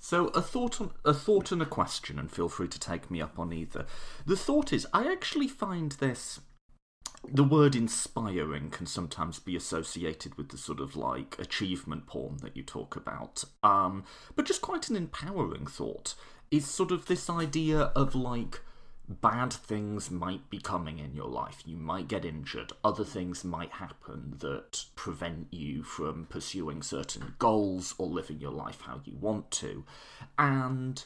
So a thought, on, a thought and a question, and feel free to take me up on either. The thought is, I actually find this the word inspiring can sometimes be associated with the sort of like achievement porn that you talk about. Um, but just quite an empowering thought is sort of this idea of like bad things might be coming in your life. You might get injured. Other things might happen that prevent you from pursuing certain goals or living your life how you want to. And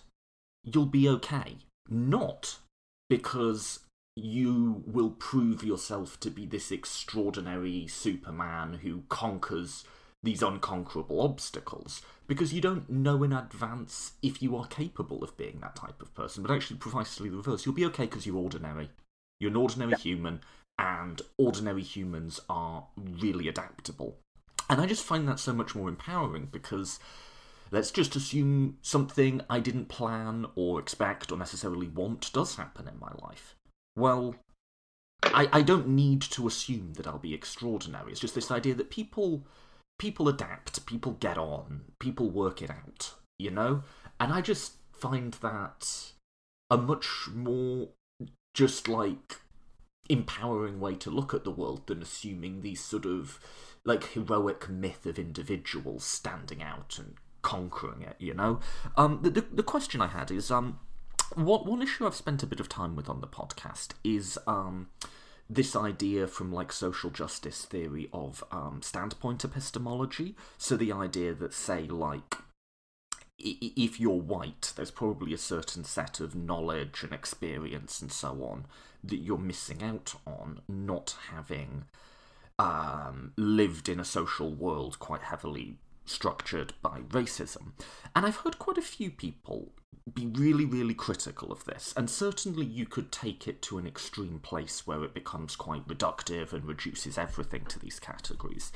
you'll be okay. Not because you will prove yourself to be this extraordinary Superman who conquers these unconquerable obstacles because you don't know in advance if you are capable of being that type of person, but actually, precisely the reverse. You'll be okay because you're ordinary. You're an ordinary yeah. human, and ordinary humans are really adaptable. And I just find that so much more empowering because let's just assume something I didn't plan or expect or necessarily want does happen in my life well, I, I don't need to assume that I'll be extraordinary. It's just this idea that people people adapt, people get on, people work it out, you know? And I just find that a much more just like empowering way to look at the world than assuming these sort of like heroic myth of individuals standing out and conquering it, you know? Um the the, the question I had is um what one issue I've spent a bit of time with on the podcast is um, this idea from like social justice theory of um, standpoint epistemology. So the idea that say like if you're white, there's probably a certain set of knowledge and experience and so on that you're missing out on, not having um, lived in a social world quite heavily structured by racism. And I've heard quite a few people be really, really critical of this, and certainly you could take it to an extreme place where it becomes quite reductive and reduces everything to these categories.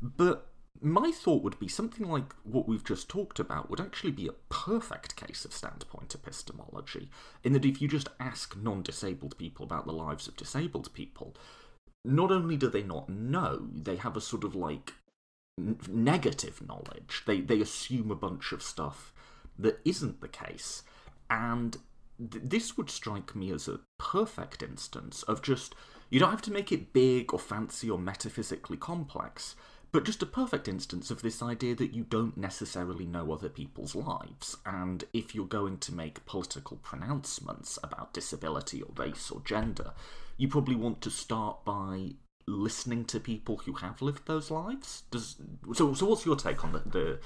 But my thought would be something like what we've just talked about would actually be a perfect case of standpoint epistemology, in that if you just ask non disabled people about the lives of disabled people, not only do they not know, they have a sort of like negative knowledge. They, they assume a bunch of stuff that isn't the case. And th- this would strike me as a perfect instance of just, you don't have to make it big or fancy or metaphysically complex, but just a perfect instance of this idea that you don't necessarily know other people's lives. And if you're going to make political pronouncements about disability or race or gender, you probably want to start by listening to people who have lived those lives. Does so? So, what's your take on the, the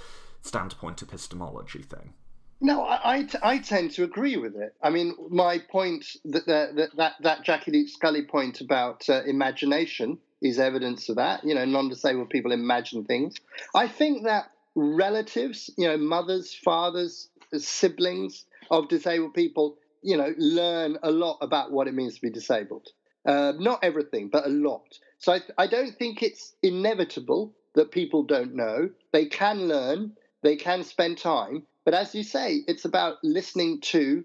standpoint epistemology thing? No, I, tend to agree with it. I mean, my point that that that, that Jackie Leach Scully point about uh, imagination is evidence of that. You know, non-disabled people imagine things. I think that relatives, you know, mothers, fathers, siblings of disabled people, you know, learn a lot about what it means to be disabled. Uh, not everything, but a lot. So I, I don't think it's inevitable that people don't know. They can learn. They can spend time but as you say, it's about listening to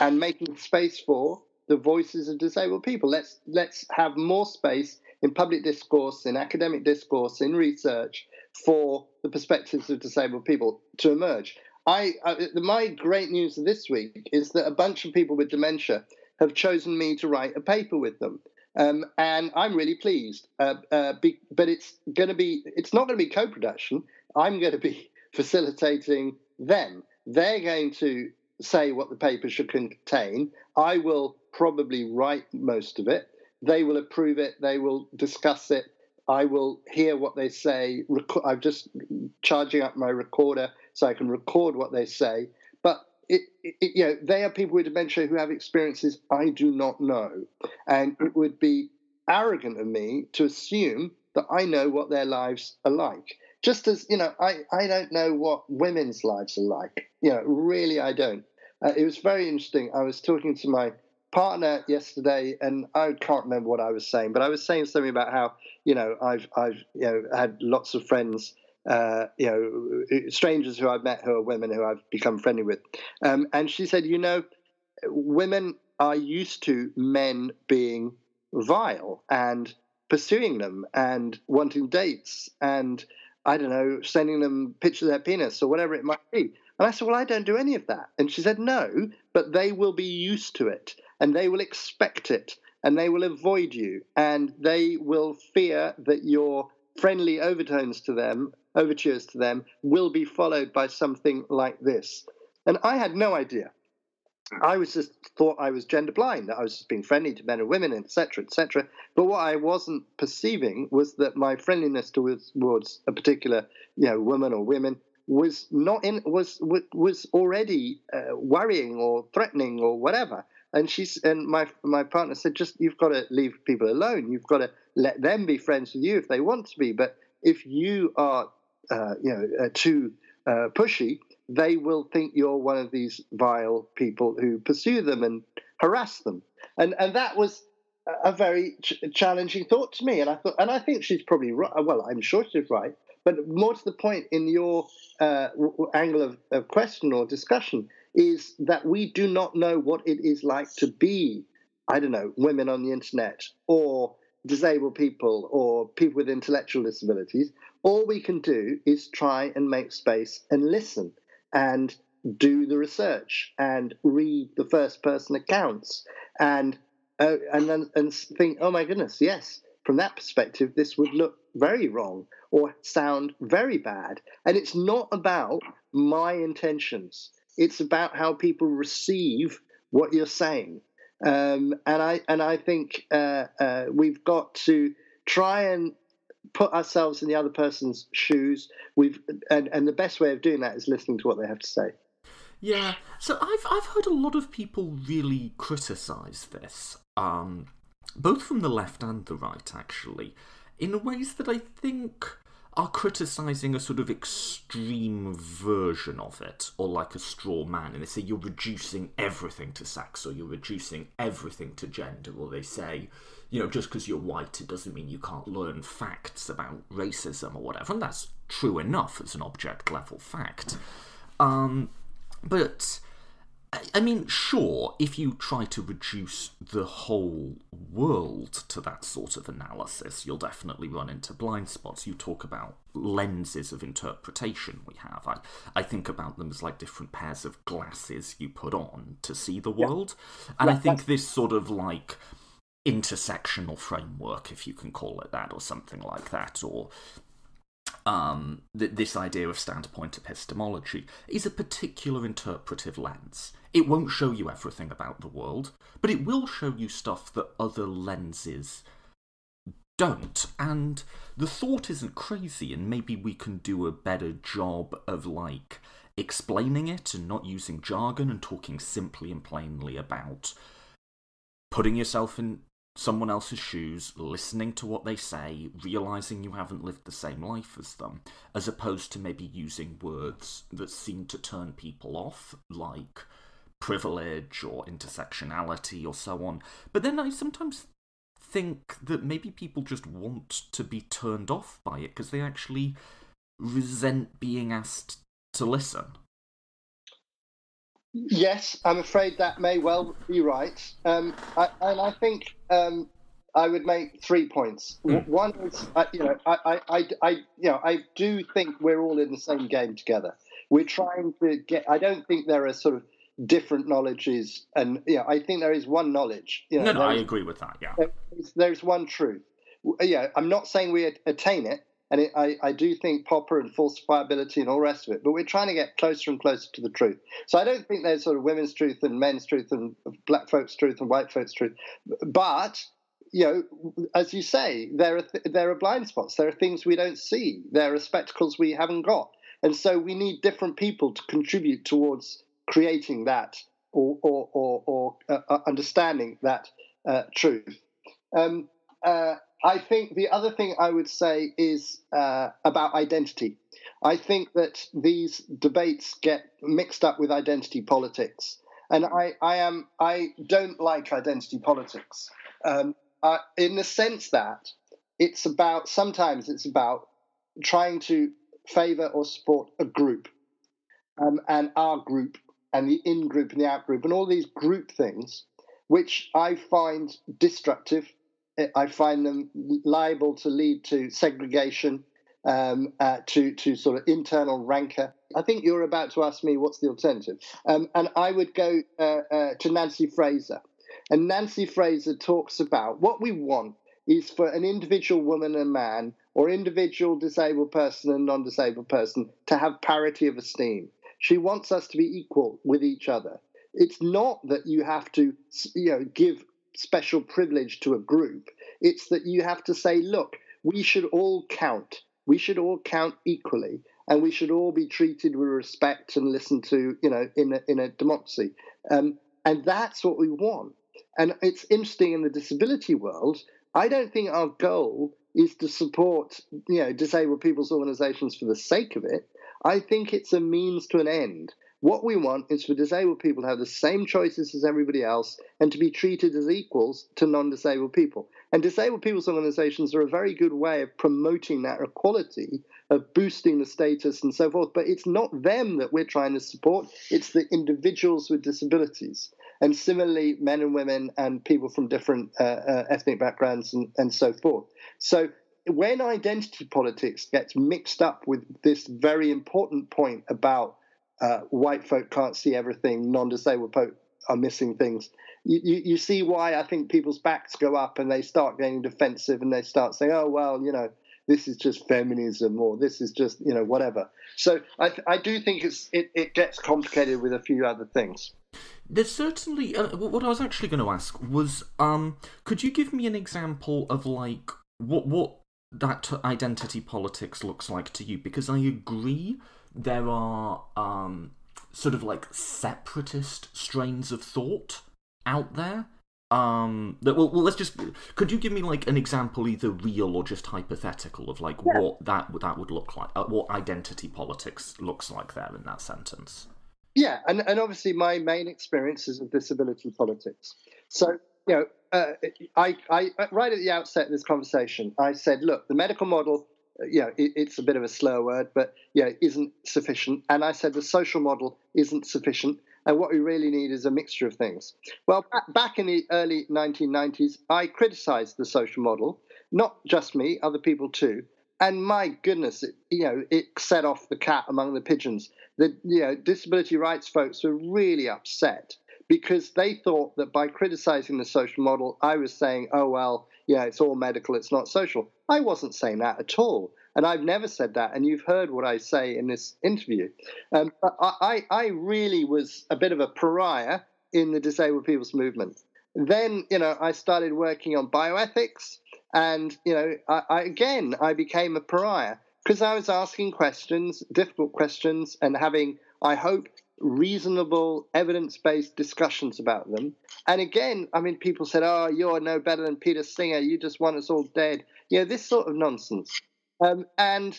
and making space for the voices of disabled people. Let's let's have more space in public discourse, in academic discourse, in research for the perspectives of disabled people to emerge. I, my great news this week is that a bunch of people with dementia have chosen me to write a paper with them. Um, and I'm really pleased. Uh, uh, be, but it's going to be, it's not going to be co-production. I'm going to be facilitating them. They're going to say what the paper should contain. I will probably write most of it. They will approve it. They will discuss it. I will hear what they say. I'm just charging up my recorder so I can record what they say. But it, it, you know, they are people with dementia who have experiences I do not know, and it would be arrogant of me to assume that I know what their lives are like just as you know i i don't know what women's lives are like. You know really i don't. Uh, it was very interesting. I was talking to my partner yesterday and i can't remember what i was saying but i was saying something about how you know i've i've you know had lots of friends uh, you know strangers who i've met who are women who i've become friendly with. Um, and she said you know women are used to men being vile and pursuing them and wanting dates and I don't know, sending them pictures of their penis or whatever it might be. And I said, Well, I don't do any of that. And she said, No, but they will be used to it and they will expect it and they will avoid you and they will fear that your friendly overtones to them, overtures to them, will be followed by something like this. And I had no idea. I was just thought I was gender blind, that I was just being friendly to men and women, etc., etc. But what I wasn't perceiving was that my friendliness towards, towards a particular, you know, woman or women was not in was was already uh, worrying or threatening or whatever. And she's and my my partner said, just you've got to leave people alone. You've got to let them be friends with you if they want to be. But if you are, uh, you know, uh, too uh, pushy, they will think you're one of these vile people who pursue them and harass them. And and that was a very ch- challenging thought to me. And I thought, and I think she's probably right. Well, I'm sure she's right. But more to the point, in your uh, angle of, of question or discussion, is that we do not know what it is like to be, I don't know, women on the internet or disabled people or people with intellectual disabilities. All we can do is try and make space and listen and do the research and read the first person accounts and uh, and then and think, oh my goodness, yes, from that perspective, this would look very wrong or sound very bad. And it's not about my intentions; it's about how people receive what you're saying. Um, and I and I think uh, uh, we've got to try and put ourselves in the other person's shoes. We've and, and the best way of doing that is listening to what they have to say. Yeah, so I've I've heard a lot of people really criticise this, um, both from the left and the right, actually, in ways that I think are criticising a sort of extreme version of it, or like a straw man, and they say you're reducing everything to sex, or you're reducing everything to gender, or they say you know, just because you're white, it doesn't mean you can't learn facts about racism or whatever. And that's true enough as an object level fact. Um, but, I mean, sure, if you try to reduce the whole world to that sort of analysis, you'll definitely run into blind spots. You talk about lenses of interpretation we have. I, I think about them as like different pairs of glasses you put on to see the world. Yeah. And yeah, I think this sort of like intersectional framework, if you can call it that, or something like that, or um, th- this idea of standpoint epistemology is a particular interpretive lens. It won't show you everything about the world, but it will show you stuff that other lenses don't. And the thought isn't crazy, and maybe we can do a better job of like explaining it and not using jargon and talking simply and plainly about putting yourself in someone else's shoes, listening to what they say, realizing you haven't lived the same life as them, as opposed to maybe using words that seem to turn people off, like privilege or intersectionality or so on. But then I sometimes think that maybe people just want to be turned off by it because they actually resent being asked to listen. Yes, I'm afraid that may well be right. Um, I, and I think um, I would make three points. Mm. One is, uh, you know, I, I, I, you know, I do think we're all in the same game together. We're trying to get. I don't think there are sort of different knowledges, and you know, I think there is one knowledge. You know, no, no, I agree with that. Yeah, there's, there's one truth. Yeah, I'm not saying we attain it, and it, I, I do think Popper and falsifiability and all the rest of it, but we're trying to get closer and closer to the truth. So I don't think there's sort of women's truth and men's truth and black folks' truth and white folks' truth. But, you know, as you say, there are, th- there are blind spots. There are things we don't see. There are spectacles we haven't got. And so we need different people to contribute towards creating that or, or, or, or uh, uh understanding that uh, truth. Um, uh, I think the other thing I would say is uh, about identity. I think that these debates get mixed up with identity politics, and I, I am I don't like identity politics um, uh, in the sense that it's about sometimes it's about trying to favour or support a group, um, and our group and the in group and the out group and all these group things, which I find destructive I find them liable to lead to segregation, um, uh, to to sort of internal rancor. I think you're about to ask me what's the alternative, um, and I would go uh, uh, to Nancy Fraser, and Nancy Fraser talks about what we want is for an individual woman and man, or individual disabled person and non-disabled person, to have parity of esteem. She wants us to be equal with each other. It's not that you have to, you know, give special privilege to a group. It's that you have to say, look, we should all count. We should all count equally, and we should all be treated with respect and listened to, you know, in a, in a democracy. Um, and that's what we want. And it's interesting in the disability world. I don't think our goal is to support, you know, disabled people's organisations for the sake of it. I think it's a means to an end. What we want is for disabled people to have the same choices as everybody else and to be treated as equals to non disabled people. And disabled people's organizations are a very good way of promoting that equality, of boosting the status and so forth. But it's not them that we're trying to support, it's the individuals with disabilities. And similarly, men and women and people from different uh, uh, ethnic backgrounds and, and so forth. So when identity politics gets mixed up with this very important point about uh, white folk can't see everything, non-disabled folk are missing things. You, you, you, see why I think people's backs go up and they start getting defensive and they start saying, oh, well, you know, this is just feminism or this is just, you know, whatever. So I, I do think it's, it, it gets complicated with a few other things. There's certainly uh, what I was actually going to ask was, um, could you give me an example of like what what that identity politics looks like to you? Because I agree there are um, sort of like separatist strains of thought out there. Um, that well, well, let's just. Could you give me like an example, either real or just hypothetical, of like yeah. what that that would look like, uh, what identity politics looks like there in that sentence? Yeah, and and obviously my main experience is of disability politics. So you know, uh, I, I right at the outset of this conversation, I said, look, the medical model you know, it, it's a bit of a slow word, but yeah, isn't sufficient. And I said the social model isn't sufficient. And what we really need is a mixture of things. Well, back in the early 1990s, I criticized the social model, not just me, other people too. And my goodness, it, you know, it set off the cat among the pigeons. The you know, disability rights folks were really upset because they thought that by criticizing the social model, I was saying, oh, well, yeah, it's all medical, it's not social. I wasn't saying that at all. And I've never said that. And you've heard what I say in this interview. Um, I, I really was a bit of a pariah in the disabled people's movement. Then, you know, I started working on bioethics. And, you know, I, I, again, I became a pariah because I was asking questions, difficult questions, and having, I hope, reasonable evidence based discussions about them. And again, I mean, people said, oh, you're no better than Peter Singer. You just want us all dead. You know, this sort of nonsense. Um, and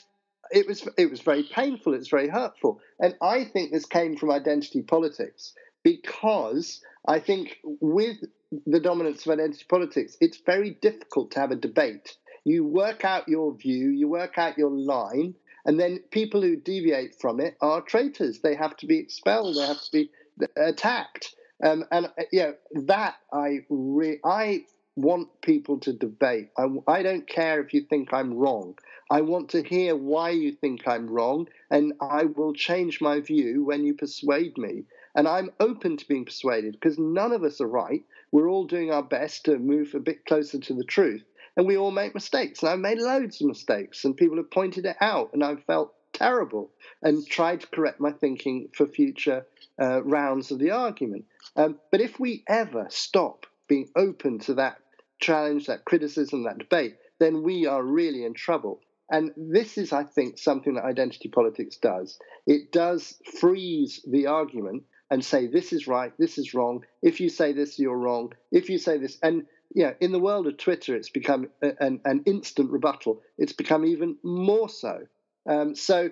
it was it was very painful. It's very hurtful. And I think this came from identity politics because I think with the dominance of identity politics, it's very difficult to have a debate. You work out your view, you work out your line, and then people who deviate from it are traitors. They have to be expelled. They have to be attacked. Um, and uh, you know that I re- I want people to debate. I, I don't care if you think I'm wrong. I want to hear why you think I'm wrong, and I will change my view when you persuade me. And I'm open to being persuaded because none of us are right. We're all doing our best to move a bit closer to the truth and we all make mistakes. And I've made loads of mistakes, and people have pointed it out, and I've felt terrible and tried to correct my thinking for future uh, rounds of the argument. Um, but if we ever stop being open to that challenge, that criticism, that debate, then we are really in trouble. And this is, I think, something that identity politics does. It does freeze the argument and say, this is right, this is wrong. If you say this, you're wrong. If you say this, and yeah, in the world of Twitter, it's become an, an instant rebuttal. It's become even more so. Um, so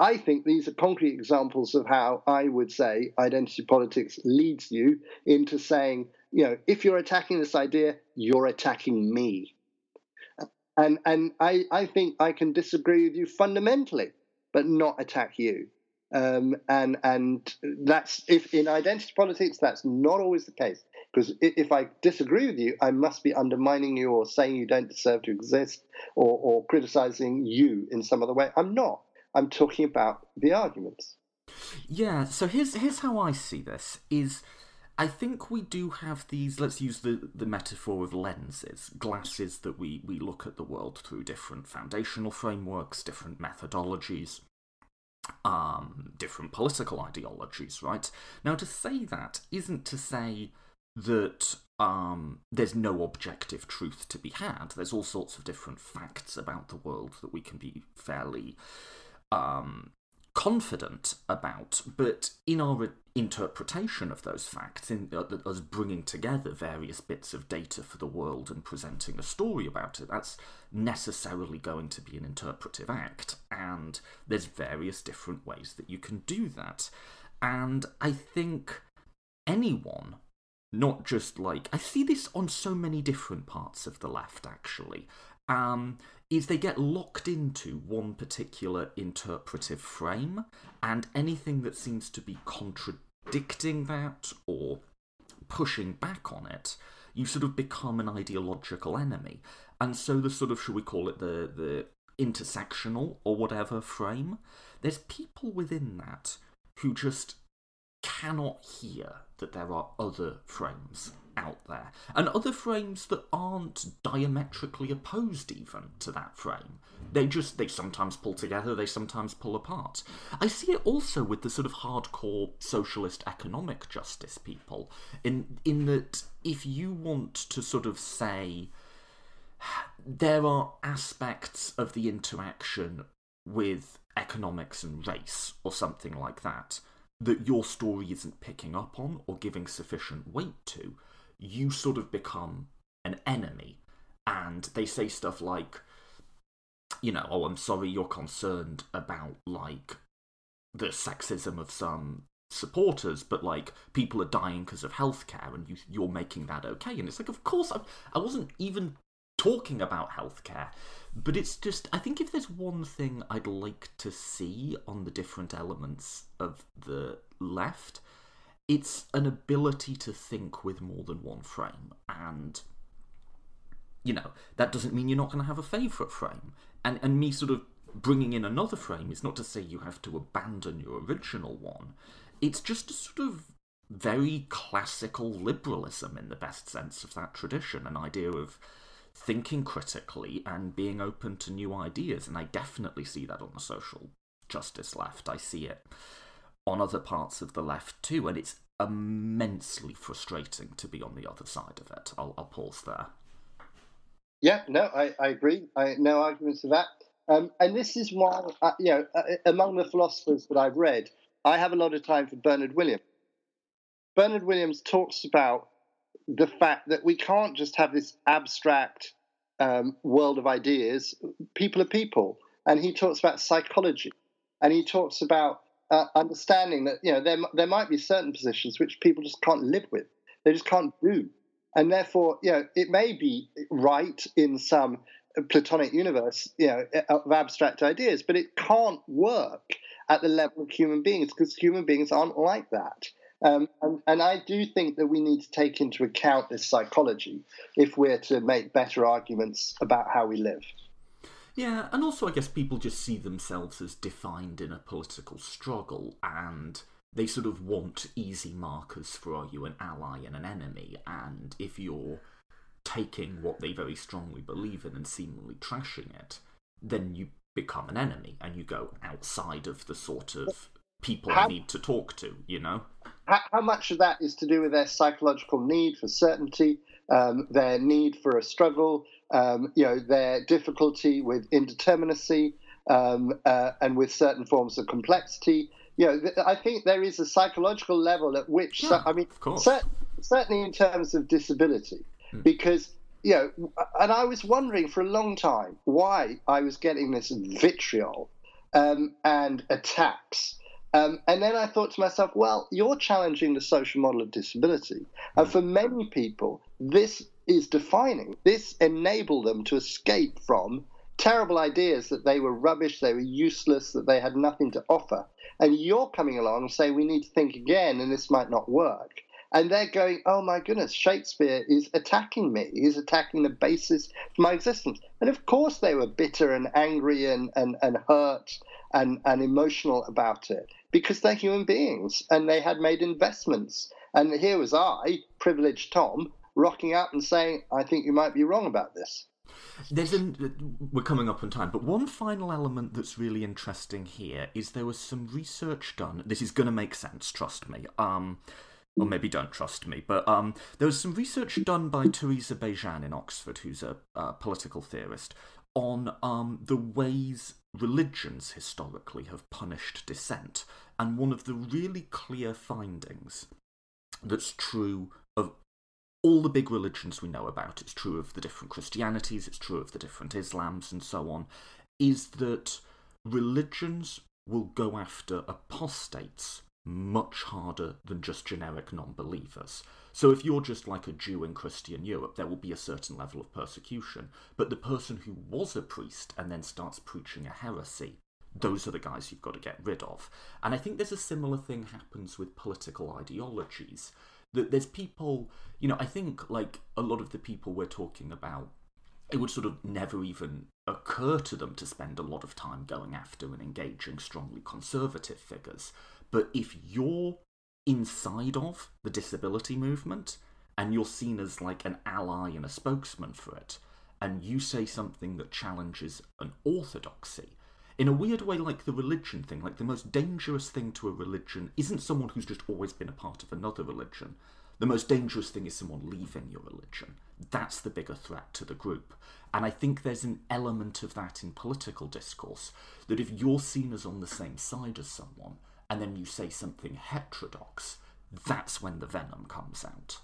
I think these are concrete examples of how I would say identity politics leads you into saying, you know, if you're attacking this idea, you're attacking me. And and I, I think I can disagree with you fundamentally, but not attack you. Um, and and that's if in identity politics that's not always the case. Because if I disagree with you, I must be undermining you or saying you don't deserve to exist or, or criticizing you in some other way. I'm not. I'm talking about the arguments. Yeah, so here's here's how I see this is I think we do have these let's use the, the metaphor of lenses, glasses that we, we look at the world through different foundational frameworks, different methodologies, um, different political ideologies, right? Now to say that isn't to say that um, there's no objective truth to be had. There's all sorts of different facts about the world that we can be fairly um, confident about, but in our interpretation of those facts, in uh, us bringing together various bits of data for the world and presenting a story about it, that's necessarily going to be an interpretive act, and there's various different ways that you can do that. And I think anyone not just like I see this on so many different parts of the left actually. Um, is they get locked into one particular interpretive frame, and anything that seems to be contradicting that or pushing back on it, you sort of become an ideological enemy. And so the sort of should we call it the the intersectional or whatever frame, there's people within that who just cannot hear that there are other frames out there, and other frames that aren't diametrically opposed even to that frame. They just they sometimes pull together, they sometimes pull apart. I see it also with the sort of hardcore socialist economic justice people, in in that if you want to sort of say there are aspects of the interaction with economics and race or something like that that your story isn't picking up on or giving sufficient weight to, you sort of become an enemy. And they say stuff like, you know, oh, I'm sorry you're concerned about, like, the sexism of some supporters, but, like, people are dying because of healthcare and you, you're making that okay. And it's like, of course, I, I wasn't even talking about healthcare. But it's just, I think if there's one thing I'd like to see on the different elements of the left, it's an ability to think with more than one frame. And, you know, that doesn't mean you're not going to have a favourite frame. And, and me sort of bringing in another frame is not to say you have to abandon your original one. It's just a sort of very classical liberalism in the best sense of that tradition, an idea of thinking critically and being open to new ideas. And I definitely see that on the social justice left. I see it on other parts of the left too, and it's immensely frustrating to be on the other side of it. I'll, I'll pause there. Yeah, no, I, I agree. I no arguments to that. Um, and this is why, uh, you know, uh, among the philosophers that I've read, I have a lot of time for Bernard Williams. Bernard Williams talks about the fact that we can't just have this abstract um, world of ideas. People are people, and he talks about psychology, and he talks about uh, understanding that you know there there might be certain positions which people just can't live with. They just can't do, and therefore you know it may be right in some Platonic universe, you know, of abstract ideas, but it can't work at the level of human beings because human beings aren't like that. Um, and, and, I do think that we need to take into account this psychology if we're to make better arguments about how we live. Yeah, and also I guess people just see themselves as defined in a political struggle and they sort of want easy markers for are you an ally and an enemy, and if you're taking what they very strongly believe in and seemingly trashing it, then you become an enemy and you go outside of the sort of people how, I need to talk to, you know? How, how, much of that is to do with their psychological need for certainty, um, their need for a struggle, um, you know, their difficulty with indeterminacy um, uh, and with certain forms of complexity? You know, I think there is a psychological level at which, yeah, I mean, certainly in terms of disability, hmm. because you know, and I was wondering for a long time why I was getting this vitriol um, and attacks um, and then I thought to myself, well, you're challenging the social model of disability. And for many people, this is defining. This enabled them to escape from terrible ideas that they were rubbish, they were useless, that they had nothing to offer. And you're coming along and saying, we need to think again, and this might not work. And they're going, oh my goodness, Shakespeare is attacking me. He's attacking the basis of my existence. And of course, they were bitter and angry and, and, and hurt and, and emotional about it because they're human beings and they had made investments. And here was I, privileged Tom, rocking up and saying, I think you might be wrong about this. There's an, we're coming up on time, but one final element that's really interesting here is there was some research done. This is going to make sense, trust me. Um, or maybe don't trust me, but um, there was some research done by Teresa Bejan in Oxford, who's a, political theorist, on um, the ways religions historically have punished dissent. And one of the really clear findings that's true of all the big religions we know about, it's true of the different Christianities, it's true of the different Islams, and so on, is that religions will go after apostates much harder than just generic non believers. So if you're just like a Jew in Christian Europe, there will be a certain level of persecution. But the person who was a priest and then starts preaching a heresy, those are the guys you've got to get rid of. And I think there's a similar thing happens with political ideologies. That there's people, you know, I think like a lot of the people we're talking about, it would sort of never even occur to them to spend a lot of time going after and engaging strongly conservative figures. But if you're inside of the disability movement and you're seen as like an ally and a spokesman for it, and you say something that challenges an orthodoxy, in a weird way, like the religion thing, like the most dangerous thing to a religion isn't someone who's just always been a part of another religion. The most dangerous thing is someone leaving your religion. That's the bigger threat to the group. And I think there's an element of that in political discourse that if you're seen as on the same side as someone, and then you say something heterodox, that's when the venom comes out.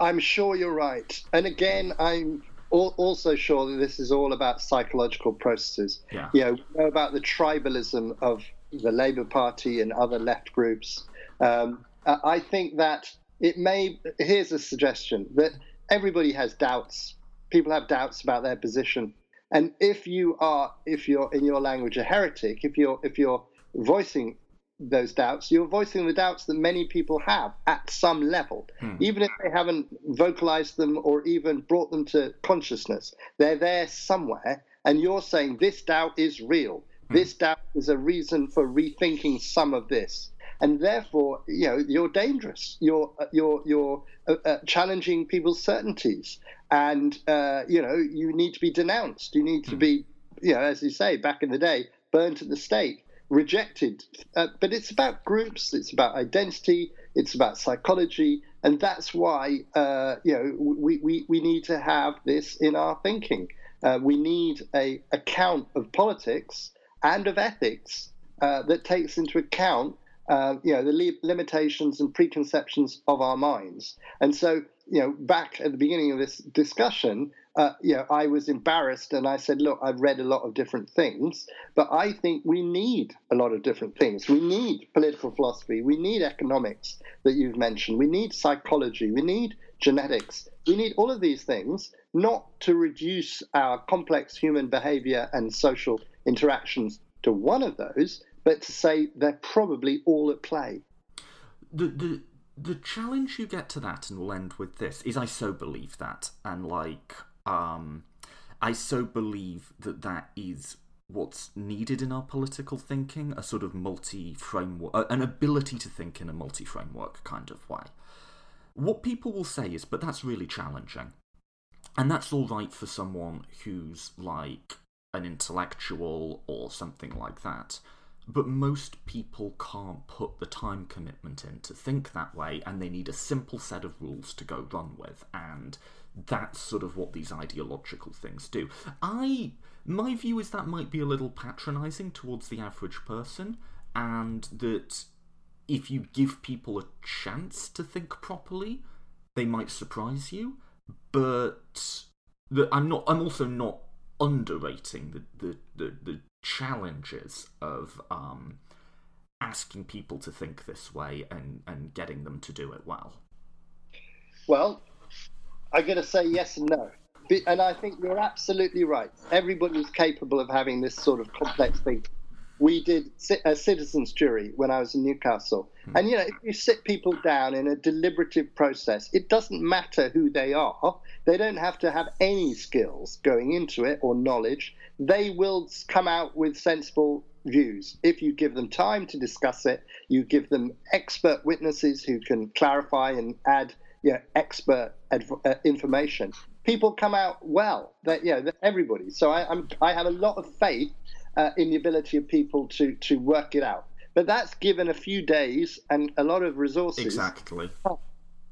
I'm sure you're right. And again, I'm also sure that this is all about psychological processes. Yeah. You know, we know about the tribalism of the Labour Party and other left groups. Um, I think that it may, here's a suggestion that everybody has doubts. People have doubts about their position. And if you are, if you're in your language a heretic, if you're, if you're voicing those doubts, you're voicing the doubts that many people have at some level, hmm. even if they haven't vocalized them or even brought them to consciousness. They're there somewhere, and you're saying this doubt is real. Hmm. This doubt is a reason for rethinking some of this. and therefore, you know, you're dangerous. You're uh, you're you're uh, uh, challenging people's certainties, and uh, you know, you need to be denounced. You need to be, you know, as you say, back in the day, burned at the stake, rejected. Uh, but it's about groups. It's about identity. It's about psychology, and that's why uh, you know we, we we need to have this in our thinking. we need a account of politics and of ethics uh, that takes into account uh, you know the li- limitations and preconceptions of our minds. And so you know back at the beginning of this discussion, uh, you know I was embarrassed and I said, look, I've read a lot of different things, but I think we need a lot of different things. We need political philosophy, we need economics that you've mentioned, we need psychology, we need genetics, we need all of these things not to reduce our complex human behavior and social interactions to one of those, but to say they're probably all at play. The the the challenge you get to that, and we'll end with this, is I so believe that, and like um, I so believe that that is what's needed in our political thinking, a sort of multi framework, an ability to think in a multi framework kind of way. What people will say is, but that's really challenging. And that's all right for someone who's like an intellectual or something like that. But most people can't put the time commitment in to think that way, and they need a simple set of rules to go run with. And that's sort of what these ideological things do. I. My view is that might be a little patronizing towards the average person, and that if you give people a chance to think properly, they might surprise you. But I'm not. I'm also not underrating the, the, the, the challenges of um, asking people to think this way and, and getting them to do it well? Well, I'm going to say yes and no. And I think you're absolutely right. Everybody's capable of having this sort of complex thing. We did a citizens jury when I was in Newcastle. Hmm. And, you know, if you sit people down in a deliberative process, it doesn't matter who they are. They don't have to have any skills going into it or knowledge. They will come out with sensible views. If you give them time to discuss it, you give them expert witnesses who can clarify and add you know, expert adv- uh, information. People come out well. That you know, everybody. So I, I'm, I have a lot of faith uh, in the ability of people to to work it out. But that's given a few days and a lot of resources. Exactly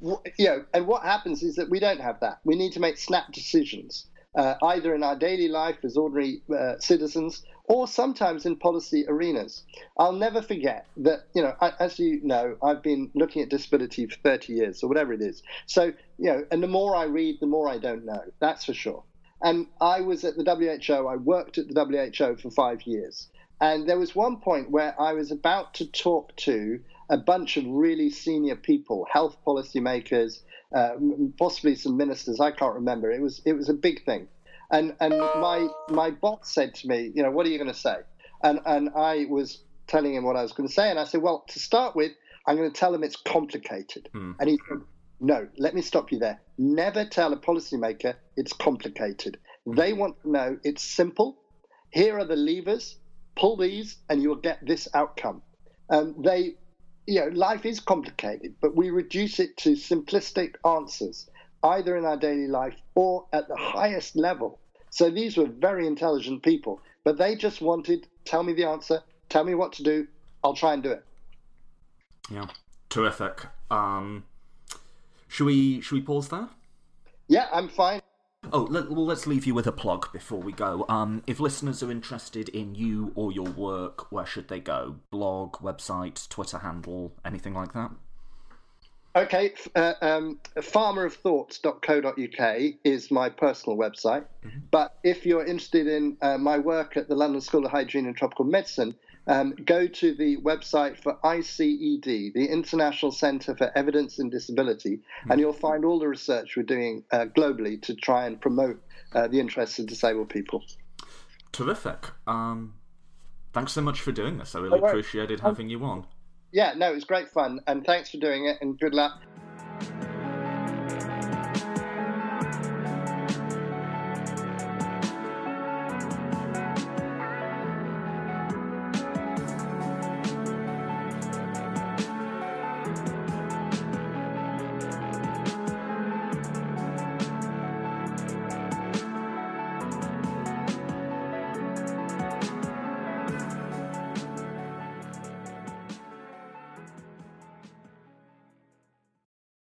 you know, and what happens is that we don't have that. We need to make snap decisions, uh, either in our daily life as ordinary uh, citizens or sometimes in policy arenas. I'll never forget that, you know, I, as you know, I've been looking at disability for 30 years or whatever it is. So, you know, and the more I read, the more I don't know. That's for sure. And I was at the WHO, I worked at the WHO for five years. And there was one point where I was about to talk to a bunch of really senior people, health policymakers, uh, possibly some ministers. I can't remember. It was it was a big thing, and and my my boss said to me, you know, what are you going to say? And and I was telling him what I was going to say, and I said, well, to start with, I'm going to tell him it's complicated. Mm. And he said, no, let me stop you there. Never tell a policymaker it's complicated. Mm. They want to know it's simple. Here are the levers. Pull these, and you'll get this outcome. Um, they you know, life is complicated, but we reduce it to simplistic answers, either in our daily life or at the highest level. So these were very intelligent people, but they just wanted, tell me the answer, tell me what to do, I'll try and do it. Yeah, terrific. Um, should we should we pause there? Yeah, I'm fine. Oh, let, well, let's leave you with a plug before we go. Um, if listeners are interested in you or your work, where should they go? Blog, website, Twitter handle, anything like that? Okay, uh, um, farmerofthoughts.co.uk is my personal website. Mm-hmm. But if you're interested in uh, my work at the London School of Hygiene and Tropical Medicine, um, go to the website for ICED, the International Centre for Evidence in Disability, mm-hmm. and you'll find all the research we're doing uh, globally to try and promote uh, the interests of disabled people. Terrific. Um, thanks so much for doing this. I really appreciated having you on yeah, no, it was great fun. And thanks for doing it and good luck.